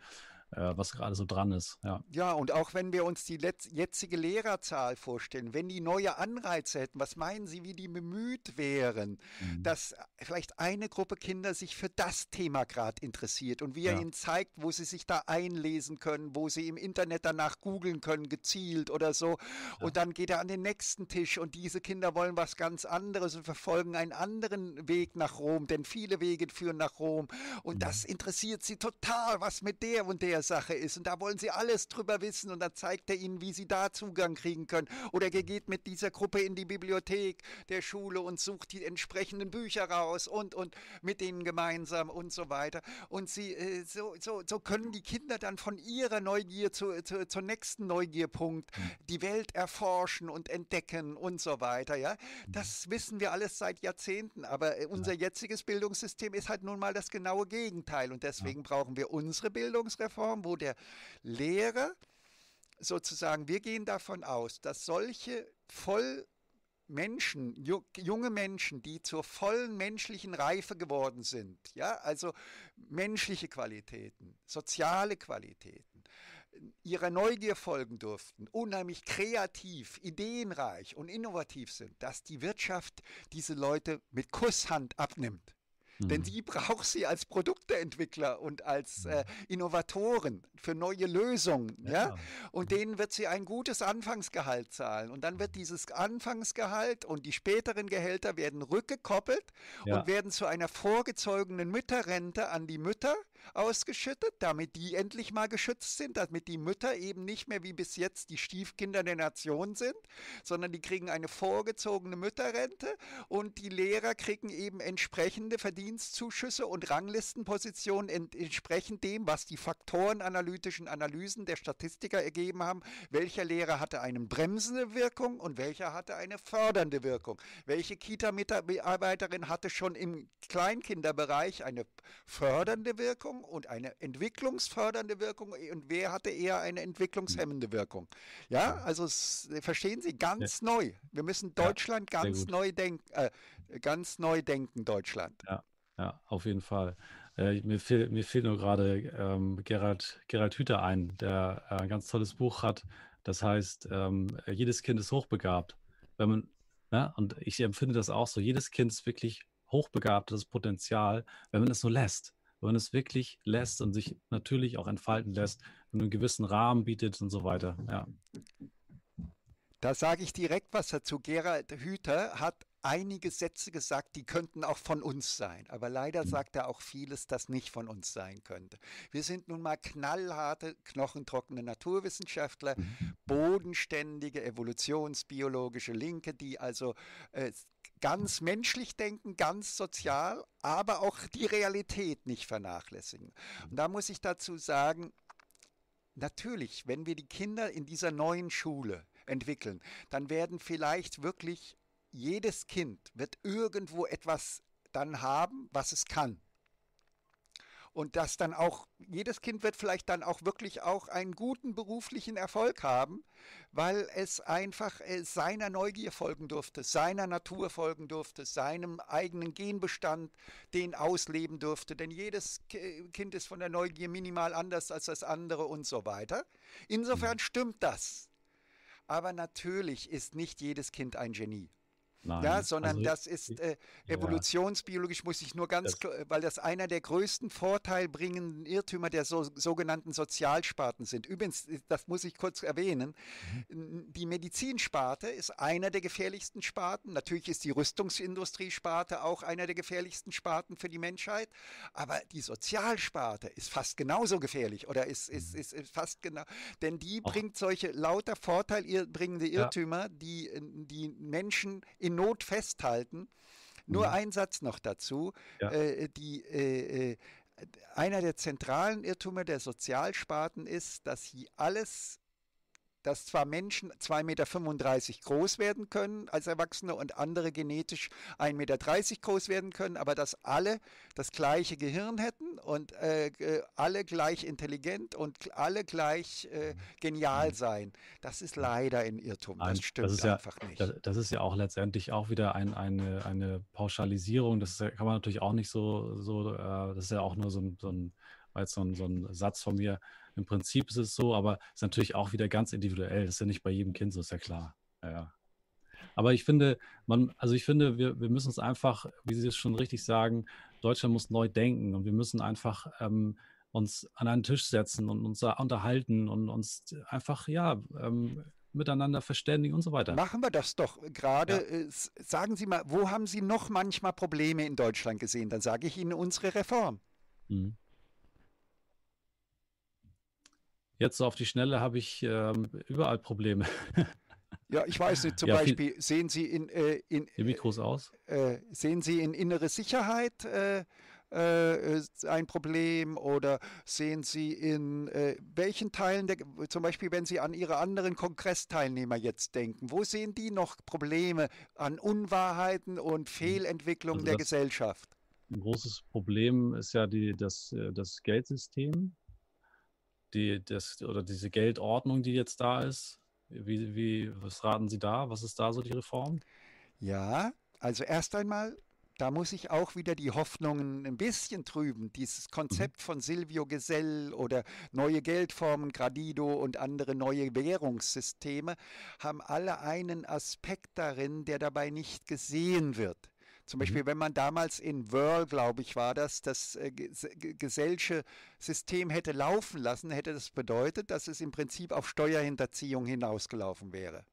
was gerade so dran ist. Ja. ja, und auch wenn wir uns die jetzige Lehrerzahl vorstellen, wenn die neue Anreize hätten, was meinen Sie, wie die bemüht wären, mhm. dass vielleicht eine Gruppe Kinder sich für das Thema gerade interessiert und wie er ihnen zeigt, wo sie sich da einlesen können, wo sie im Internet danach googeln können, gezielt oder so. Ja. Und dann geht er an den nächsten Tisch und diese Kinder wollen was ganz anderes und verfolgen einen anderen Weg nach Rom, denn viele Wege führen nach Rom. Und mhm. das interessiert sie total, was mit der und der Sache ist und da wollen sie alles drüber wissen und dann zeigt er ihnen, wie sie da Zugang kriegen können. Oder er geht mit dieser Gruppe in die Bibliothek der Schule und sucht die entsprechenden Bücher raus und, und mit ihnen gemeinsam und so weiter. Und sie, äh, so, so, so können die Kinder dann von ihrer Neugier zu, zu, zur nächsten Neugierpunkt mhm. die Welt erforschen und entdecken und so weiter. Ja? Das wissen wir alles seit Jahrzehnten, aber äh, unser jetziges Bildungssystem ist halt nun mal das genaue Gegenteil und deswegen brauchen wir unsere Bildungsreform, wo der Lehrer sozusagen, wir gehen davon aus, dass solche voll Menschen, junge Menschen, die zur vollen menschlichen Reife geworden sind, ja, also menschliche Qualitäten, soziale Qualitäten, ihrer Neugier folgen durften, unheimlich kreativ, ideenreich und innovativ sind, dass die Wirtschaft diese Leute mit Kusshand abnimmt. Mhm. Denn die braucht sie als Produkteentwickler und als äh, Innovatoren für neue Lösungen. Ja. ja. Und mhm. denen wird sie ein gutes Anfangsgehalt zahlen. Und dann wird mhm. dieses Anfangsgehalt und die späteren Gehälter werden rückgekoppelt ja. und werden zu einer vorgezogenen Mütterrente an die Mütter ausgeschüttet, damit die endlich mal geschützt sind, damit die Mütter eben nicht mehr wie bis jetzt die Stiefkinder der Nation sind, sondern die kriegen eine vorgezogene Mütterrente und die Lehrer kriegen eben entsprechende Verdienstzuschüsse und Ranglistenpositionen entsprechend dem, was die faktorenanalytischen Analysen der Statistiker ergeben haben, welcher Lehrer hatte eine bremsende Wirkung und welcher hatte eine fördernde Wirkung. Welche Kita-Mitarbeiterin hatte schon im Kleinkinderbereich eine fördernde Wirkung Wirkung und eine entwicklungsfördernde Wirkung und wer hatte eher eine entwicklungshemmende Wirkung. Ja, also verstehen Sie, ganz ja. neu. Wir müssen Deutschland ja, ganz neu denken, äh, ganz neu denken, Deutschland. Ja, ja auf jeden Fall. Äh, mir, fehl, mir fehlt nur gerade ähm, Gerald, Gerald Hüther ein, der äh, ein ganz tolles Buch hat. Das heißt, ähm, jedes Kind ist hochbegabt. Wenn man, ja, und ich empfinde das auch so. Jedes Kind ist wirklich hochbegabt, das Potenzial, wenn man es so lässt wenn es wirklich lässt und sich natürlich auch entfalten lässt, und einen gewissen Rahmen bietet und so weiter. Ja. Da sage ich direkt was dazu. Gerald Hüther hat einige Sätze gesagt, die könnten auch von uns sein. Aber leider mhm. sagt er auch vieles, das nicht von uns sein könnte. Wir sind nun mal knallharte, knochentrockene Naturwissenschaftler, mhm. bodenständige, evolutionsbiologische Linke, die also äh, ganz menschlich denken, ganz sozial, aber auch die Realität nicht vernachlässigen. Und da muss ich dazu sagen, natürlich, wenn wir die Kinder in dieser neuen Schule entwickeln, dann werden vielleicht wirklich jedes Kind wird irgendwo etwas dann haben, was es kann und das dann auch, jedes Kind wird vielleicht dann auch wirklich auch einen guten beruflichen Erfolg haben, weil es einfach äh, seiner Neugier folgen durfte, seiner Natur folgen durfte, seinem eigenen Genbestand den ausleben durfte. Denn jedes Kind ist von der Neugier minimal anders als das andere und so weiter. Insofern mhm. stimmt das. Aber natürlich ist nicht jedes Kind ein Genie. Nein. Ja, sondern also, das ist äh, evolutionsbiologisch, muss ich nur ganz, das, weil das einer der größten vorteilbringenden Irrtümer der so, sogenannten Sozialsparten sind. Übrigens, das muss ich kurz erwähnen, mhm. die Medizinsparte ist einer der gefährlichsten Sparten. Natürlich ist die Rüstungsindustriesparte auch einer der gefährlichsten Sparten für die Menschheit, aber die Sozialsparte ist fast genauso gefährlich oder ist, ist, mhm. ist, ist fast genau, denn die auch. bringt solche lauter vorteilbringende Irrtümer, ja. die die Menschen in Not festhalten. Nur mhm. ein Satz noch dazu. Ja. Äh, die, äh, äh einer der zentralen Irrtümer der Sozialsparten ist, dass sie alles dass zwar Menschen 2,35 Meter groß werden können als Erwachsene und andere genetisch 1,30 Meter groß werden können, aber dass alle das gleiche Gehirn hätten und äh, alle gleich intelligent und alle gleich äh, genial mhm. seien. Das ist leider ein Irrtum. Das stimmt das einfach ja, nicht. Das, das, ist ja auch letztendlich auch wieder ein, eine, eine Pauschalisierung. Das kann man natürlich auch nicht so, so äh, das ist ja auch nur so ein, so ein, so ein, so ein Satz von mir, im Prinzip ist es so, aber es ist natürlich auch wieder ganz individuell. Das ist ja nicht bei jedem Kind so, ist ja klar. Ja. Aber ich finde, man, also ich finde, wir, wir müssen es einfach, wie Sie es schon richtig sagen, Deutschland muss neu denken und wir müssen einfach ähm, uns an einen Tisch setzen und uns unterhalten und uns einfach, ja, ähm, miteinander verständigen und so weiter. Machen wir das doch gerade. Ja. Äh, sagen Sie mal, wo haben Sie noch manchmal Probleme in Deutschland gesehen? Dann sage ich Ihnen unsere Reform. Mhm. Jetzt so auf die Schnelle habe ich ähm, überall Probleme. Ja, ich weiß nicht, zum ja, Beispiel, sehen Sie in, äh, in Die Mikros aus? Äh, sehen Sie in innere Sicherheit äh, äh, ein Problem oder sehen Sie in äh, welchen Teilen, der, zum Beispiel wenn Sie an Ihre anderen Kongressteilnehmer jetzt denken, wo sehen die noch Probleme an Unwahrheiten und. Fehlentwicklung also der Gesellschaft? Ein großes Problem ist ja die, das, äh, das Geldsystem, die, das, oder diese Geldordnung, die jetzt da ist. Wie, wie, was raten Sie da? Was ist da so die Reform? Ja, also erst einmal da muss ich auch wieder die Hoffnungen ein bisschen trüben. Dieses Konzept mhm. von Silvio Gesell oder neue Geldformen, Gradido und andere neue Währungssysteme haben alle einen Aspekt darin, der dabei nicht gesehen wird. Zum Beispiel, mhm. wenn man damals in Whirl, glaube ich, war das, das äh, gesellsche System hätte laufen lassen, hätte das bedeutet, dass es im Prinzip auf Steuerhinterziehung hinausgelaufen wäre.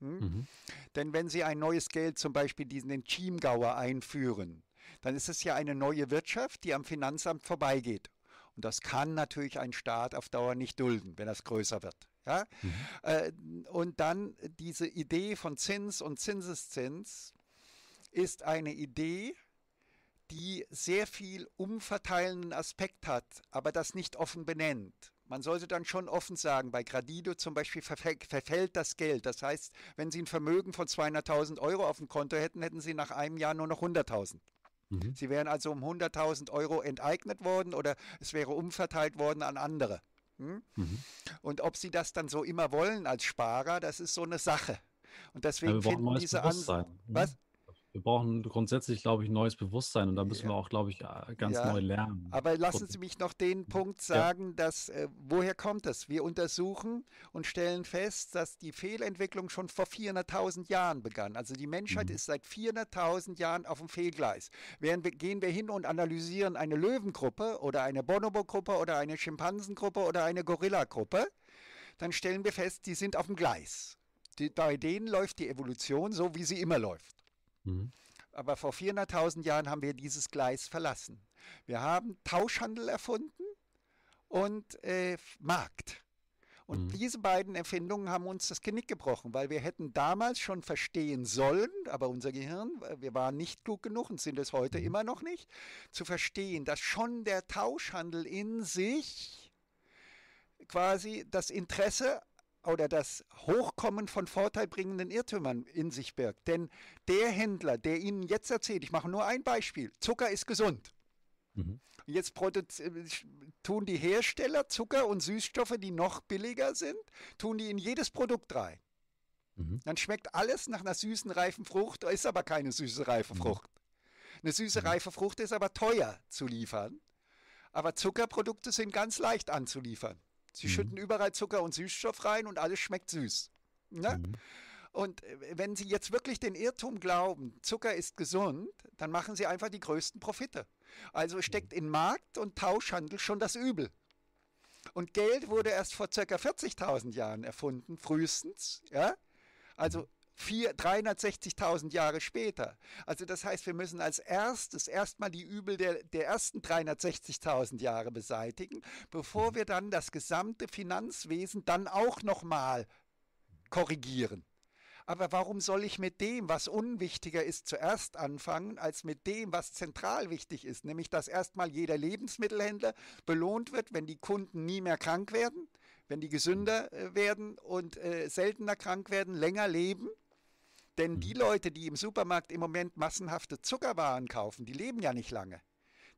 Hm? Mhm. Denn wenn Sie ein neues Geld, zum Beispiel diesen Chiemgauer einführen, dann ist es ja eine neue Wirtschaft, die am Finanzamt vorbeigeht. Und das kann natürlich ein Staat auf Dauer nicht dulden, wenn das größer wird. Ja? Mhm. Äh, und dann diese Idee von Zins und Zinseszins ist eine Idee, die sehr viel umverteilenden Aspekt hat, aber das nicht offen benennt. Man sollte dann schon offen sagen, bei Gradido zum Beispiel verfällt das Geld. Das heißt, wenn Sie ein Vermögen von 200.000 Euro auf dem Konto hätten, hätten Sie nach einem Jahr nur noch 100.000. Mhm. Sie wären also um 100.000 Euro enteignet worden oder es wäre umverteilt worden an andere. Hm? Mhm. Und ob Sie das dann so immer wollen als Sparer, das ist so eine Sache. Und deswegen finden diese Ansichten. Was? Wir brauchen grundsätzlich, glaube ich, ein neues Bewusstsein und da müssen ja. wir auch, glaube ich, äh, ganz ja. neu lernen. Aber lassen Sie mich noch den Punkt sagen, ja. dass äh, woher kommt das? Wir untersuchen und stellen fest, dass die Fehlentwicklung schon vor 400.000 Jahren begann. Also die Menschheit mhm. ist seit 400.000 Jahren auf dem Fehlgleis. Während wir, gehen wir hin und analysieren eine Löwengruppe oder eine Bonobo-Gruppe oder eine Schimpansengruppe oder eine Gorilla-Gruppe, dann stellen wir fest, die sind auf dem Gleis. Die, bei denen läuft die Evolution so, wie sie immer läuft. Mhm. Aber vor 400.000 Jahren haben wir dieses Gleis verlassen. Wir haben Tauschhandel erfunden und äh, Markt. Und mhm. diese beiden Erfindungen haben uns das Genick gebrochen, weil wir hätten damals schon verstehen sollen, aber unser Gehirn, wir waren nicht klug genug und sind es heute mhm. immer noch nicht, zu verstehen, dass schon der Tauschhandel in sich quasi das Interesse oder das Hochkommen von vorteilbringenden Irrtümern in sich birgt. Denn der Händler, der Ihnen jetzt erzählt, ich mache nur ein Beispiel, Zucker ist gesund. Mhm. Jetzt tun die Hersteller Zucker und Süßstoffe, die noch billiger sind, tun die in jedes Produkt rein. Mhm. Dann schmeckt alles nach einer süßen, reifen Frucht, ist aber keine süße, reife mhm. Frucht. Eine süße, mhm. reife Frucht ist aber teuer zu liefern. Aber Zuckerprodukte sind ganz leicht anzuliefern. Sie mhm. schütten überall Zucker und Süßstoff rein und alles schmeckt süß. Ne? Mhm. Und äh, wenn Sie jetzt wirklich den Irrtum glauben, Zucker ist gesund, dann machen Sie einfach die größten Profite. Also steckt in Markt und Tauschhandel schon das Übel. Und Geld wurde erst vor ca. 40.000 Jahren erfunden, frühestens. Ja? Also mhm. 360.000 Jahre später. Also das heißt, wir müssen als erstes erstmal die Übel der, der ersten 360.000 Jahre beseitigen, bevor mhm. wir dann das gesamte Finanzwesen dann auch nochmal korrigieren. Aber warum soll ich mit dem, was unwichtiger ist, zuerst anfangen, als mit dem, was zentral wichtig ist? Nämlich, dass erstmal jeder Lebensmittelhändler belohnt wird, wenn die Kunden nie mehr krank werden, wenn die gesünder äh, werden und äh, seltener krank werden, länger leben denn die. Leute, die im Supermarkt im Moment massenhafte Zuckerwaren kaufen, die leben ja nicht lange.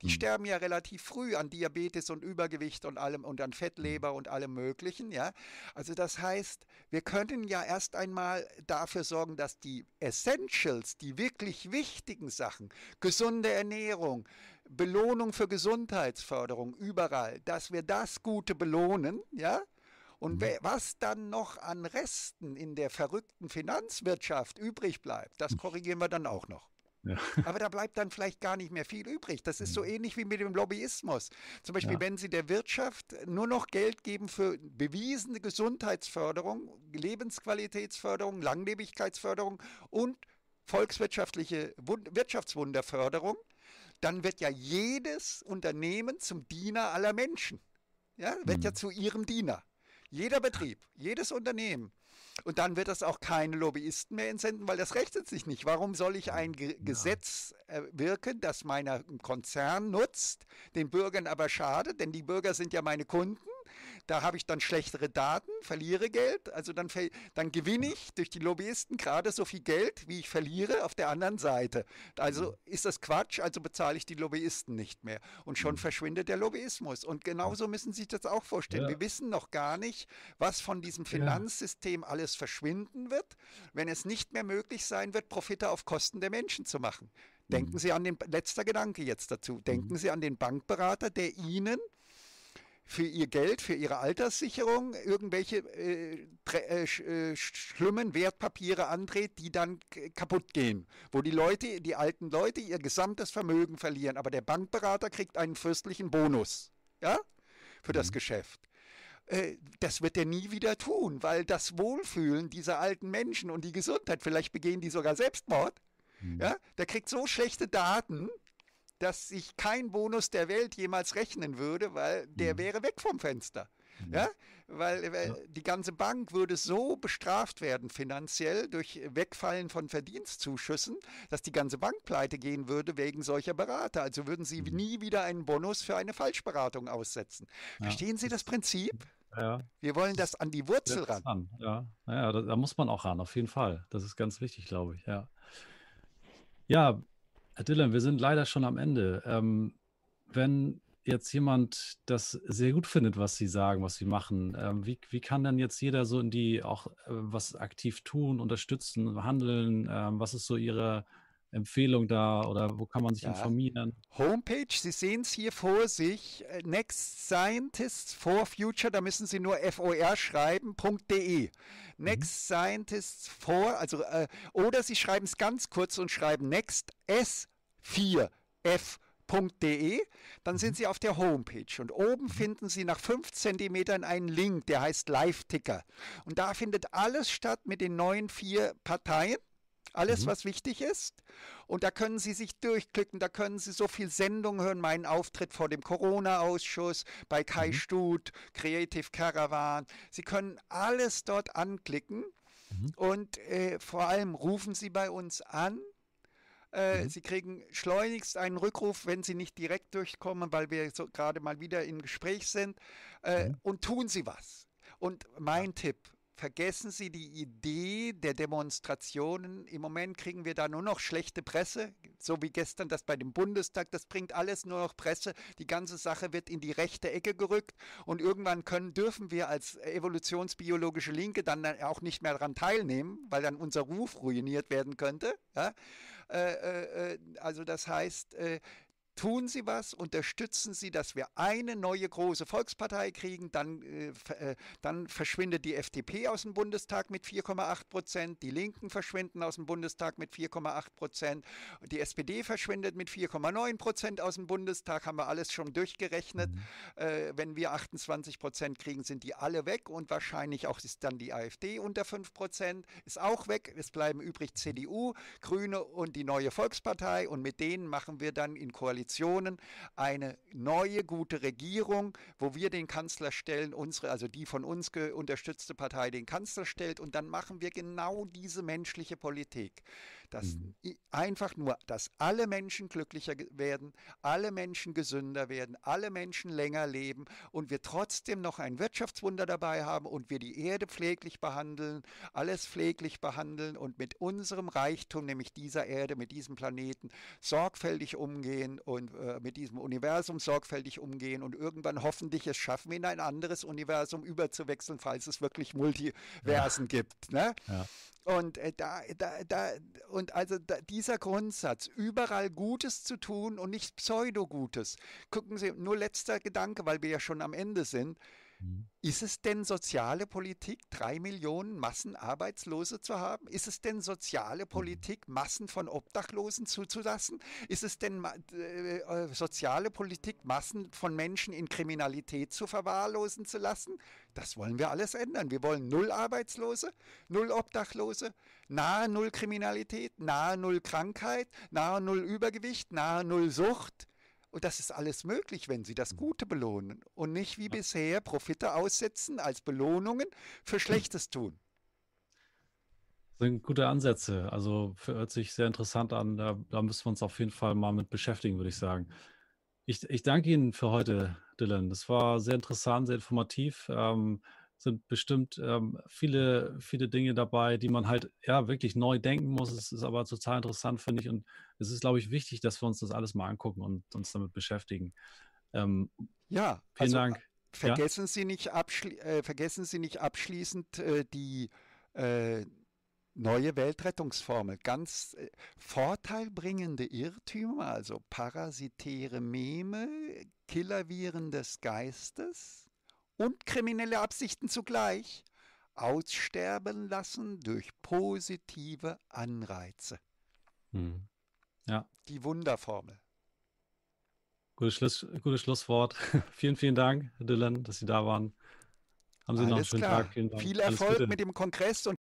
Die mhm. sterben ja relativ früh an Diabetes und Übergewicht und allem und an Fettleber mhm. und allem Möglichen, ja. Also das heißt, wir können ja erst einmal dafür sorgen, dass die Essentials, die wirklich wichtigen Sachen, gesunde Ernährung, Belohnung für Gesundheitsförderung überall, dass wir das Gute belohnen, ja, und mhm. was dann noch an Resten in der verrückten Finanzwirtschaft übrig bleibt, das hm. korrigieren wir dann auch noch. Ja. Aber da bleibt dann vielleicht gar nicht mehr viel übrig. Das ist so mhm. ähnlich wie mit dem Lobbyismus. Zum Beispiel, ja. wenn Sie der Wirtschaft nur noch Geld geben für bewiesene Gesundheitsförderung, Lebensqualitätsförderung, Langlebigkeitsförderung und volkswirtschaftliche Wirtschaftswunderförderung, dann wird ja jedes Unternehmen zum Diener aller Menschen. Ja, wird mhm. ja zu ihrem Diener. Jeder Betrieb, jedes Unternehmen. Und dann wird das auch keine Lobbyisten mehr entsenden, weil das rechnet sich nicht. Warum soll ich ein Ge Gesetz äh, wirken, das meiner Konzern nutzt, den Bürgern aber schadet? Denn die Bürger sind ja meine Kunden da habe ich dann schlechtere Daten, verliere Geld, also dann, dann gewinne ich durch die Lobbyisten gerade so viel Geld, wie ich verliere auf der anderen Seite. Also mhm. ist das Quatsch, also bezahle ich die Lobbyisten nicht mehr. Und schon mhm. verschwindet der Lobbyismus. Und genauso müssen Sie sich das auch vorstellen. Ja. Wir wissen noch gar nicht, was von diesem Finanzsystem ja. alles verschwinden wird, wenn es nicht mehr möglich sein wird, Profite auf Kosten der Menschen zu machen. Denken mhm. Sie an den letzter Gedanke jetzt dazu. Denken Sie an den Bankberater, der Ihnen für ihr Geld, für ihre Alterssicherung irgendwelche äh, äh, äh, schlimmen Wertpapiere andreht, die dann kaputt gehen, wo die Leute, die alten Leute ihr gesamtes Vermögen verlieren, aber der Bankberater kriegt einen fürstlichen Bonus, ja, für mhm. das Geschäft. Äh, das wird er nie wieder tun, weil das Wohlfühlen dieser alten Menschen und die Gesundheit, vielleicht begehen die sogar Selbstmord, mhm. ja, der kriegt so schlechte Daten, dass sich kein Bonus der Welt jemals rechnen würde, weil der mhm. wäre weg vom Fenster. Mhm. Ja, weil, weil ja. die ganze Bank würde so bestraft werden finanziell durch Wegfallen von Verdienstzuschüssen, dass die ganze Bank pleite gehen würde wegen solcher Berater. Also würden sie mhm. nie wieder einen Bonus für eine Falschberatung aussetzen. Ja. Verstehen Sie das Prinzip? Ja. Wir wollen das an die Wurzel ran. An. Ja, ja da, da, muss man auch ran, auf jeden Fall. Das ist ganz wichtig, glaube ich. Ja, ja Herr Dillon, wir sind leider schon am Ende. Ähm, wenn jetzt jemand das sehr gut findet, was Sie sagen, was Sie machen, ähm, wie, wie kann dann jetzt jeder so in die auch äh, was aktiv tun, unterstützen, handeln? Ähm, was ist so Ihre Empfehlung da oder wo kann man sich ja. informieren? Homepage, Sie sehen es hier vor sich, äh, Next Scientists for Future, da müssen Sie nur FOR schreiben.de. Mhm. Next mhm. Scientists for, also, äh, oder Sie schreiben es ganz kurz und schreiben Next S4F De, dann sind mhm. Sie auf der Homepage und oben mhm. finden Sie nach fünf Zentimetern einen Link, der heißt Live-Ticker. Und da findet alles statt mit den neuen vier Parteien alles, mhm. was wichtig ist. Und da können Sie sich durchklicken, da können Sie so viel Sendungen hören, meinen Auftritt vor dem Corona-Ausschuss, bei Kai mhm. Stut, Creative Caravan. Sie können alles dort anklicken mhm. und äh, vor allem rufen Sie bei uns an. Äh, mhm. Sie kriegen schleunigst einen Rückruf, wenn Sie nicht direkt durchkommen, weil wir so gerade mal wieder im Gespräch sind. Äh, mhm. Und tun Sie was. Und mein Tipp, vergessen Sie die Idee der Demonstrationen. Im Moment kriegen wir da nur noch schlechte Presse, so wie gestern das bei dem Bundestag. Das bringt alles nur noch Presse. Die ganze Sache wird in die rechte Ecke gerückt und irgendwann können, dürfen wir als evolutionsbiologische Linke dann auch nicht mehr daran teilnehmen, weil dann unser Ruf ruiniert werden könnte. Ja? Äh, äh, äh also das heißt, tun Sie was, unterstützen Sie, dass wir eine neue große Volkspartei kriegen, dann, äh, äh dann verschwindet die FDP aus dem Bundestag mit 4,8 Prozent, die Linken verschwinden aus dem Bundestag mit 4,8 Prozent, die SPD verschwindet mit 4,9 Prozent aus dem Bundestag, haben wir alles schon durchgerechnet. Mhm. Äh, wenn wir 28 Prozent kriegen, sind die alle weg und wahrscheinlich auch ist dann die AfD unter 5 Prozent, ist auch weg. Es bleiben übrig CDU, Grüne und die neue Volkspartei und mit denen machen wir dann in Koalition Koalitionen eine neue gute Regierung, wo wir den Kanzler stellen, unsere, also die von uns unterstützte Partei den Kanzler stellt und dann machen wir genau diese menschliche Politik. Dass mhm. einfach nur, dass alle Menschen glücklicher werden, alle Menschen gesünder werden, alle Menschen länger leben und wir trotzdem noch ein Wirtschaftswunder dabei haben und wir die Erde pfleglich behandeln, alles pfleglich behandeln und mit unserem Reichtum, nämlich dieser Erde, mit diesem Planeten, sorgfältig umgehen und äh, mit diesem Universum sorgfältig umgehen und irgendwann hoffentlich es schaffen, in ein anderes Universum überzuwechseln, falls es wirklich Multiversen ja. gibt. Ne? Ja. Und äh, da, da, da, und also da, dieser Grundsatz, überall Gutes zu tun und nicht Pseudo-Gutes. Gucken Sie, nur letzter Gedanke, weil wir ja schon am Ende sind. Mhm. Ist es denn soziale Politik, drei Millionen Massenarbeitslose zu haben? Ist es denn soziale mhm. Politik, Massen von Obdachlosen zuzulassen? Ist es denn äh, äh, soziale Politik, Massen von Menschen in Kriminalität zu verwahrlosen zu lassen? Das wollen wir alles ändern. Wir wollen null Arbeitslose, null Obdachlose, nahe null Kriminalität, nahe null Krankheit, nahe null Übergewicht, nahe null Sucht Und das ist alles möglich, wenn Sie das mhm. Gute belohnen und nicht wie bisher Profite aussetzen als Belohnungen für Schlechtes tun. Das sind gute Ansätze. Also hört sich sehr interessant an. Da, da müssen wir uns auf jeden Fall mal mit beschäftigen, würde ich sagen. Ich, ich danke Ihnen für heute, Dylan. Das war sehr interessant, sehr informativ. Ähm, sind bestimmt ähm, viele, viele Dinge dabei, die man halt ja wirklich neu denken muss. Es ist aber total interessant, finde ich. Und es ist, glaube ich, wichtig, dass wir uns das alles mal angucken und uns damit beschäftigen. Ähm, ja, vielen also, Dank. Vergessen, ja? Sie nicht äh, vergessen Sie nicht abschließend äh, die äh, neue Weltrettungsformel. Ganz äh, vorteilbringende Irrtümer, also parasitäre Meme, Killerviren des Geistes und kriminelle Absichten zugleich aussterben lassen durch positive Anreize. Hm. Ja. Die Wunderformel. Gutes, Schluss, gutes Schlusswort. vielen, vielen Dank, Dylan, dass Sie da waren. Haben Sie Alles noch einen schönen klar. Tag. Viel Erfolg mit dem Kongress und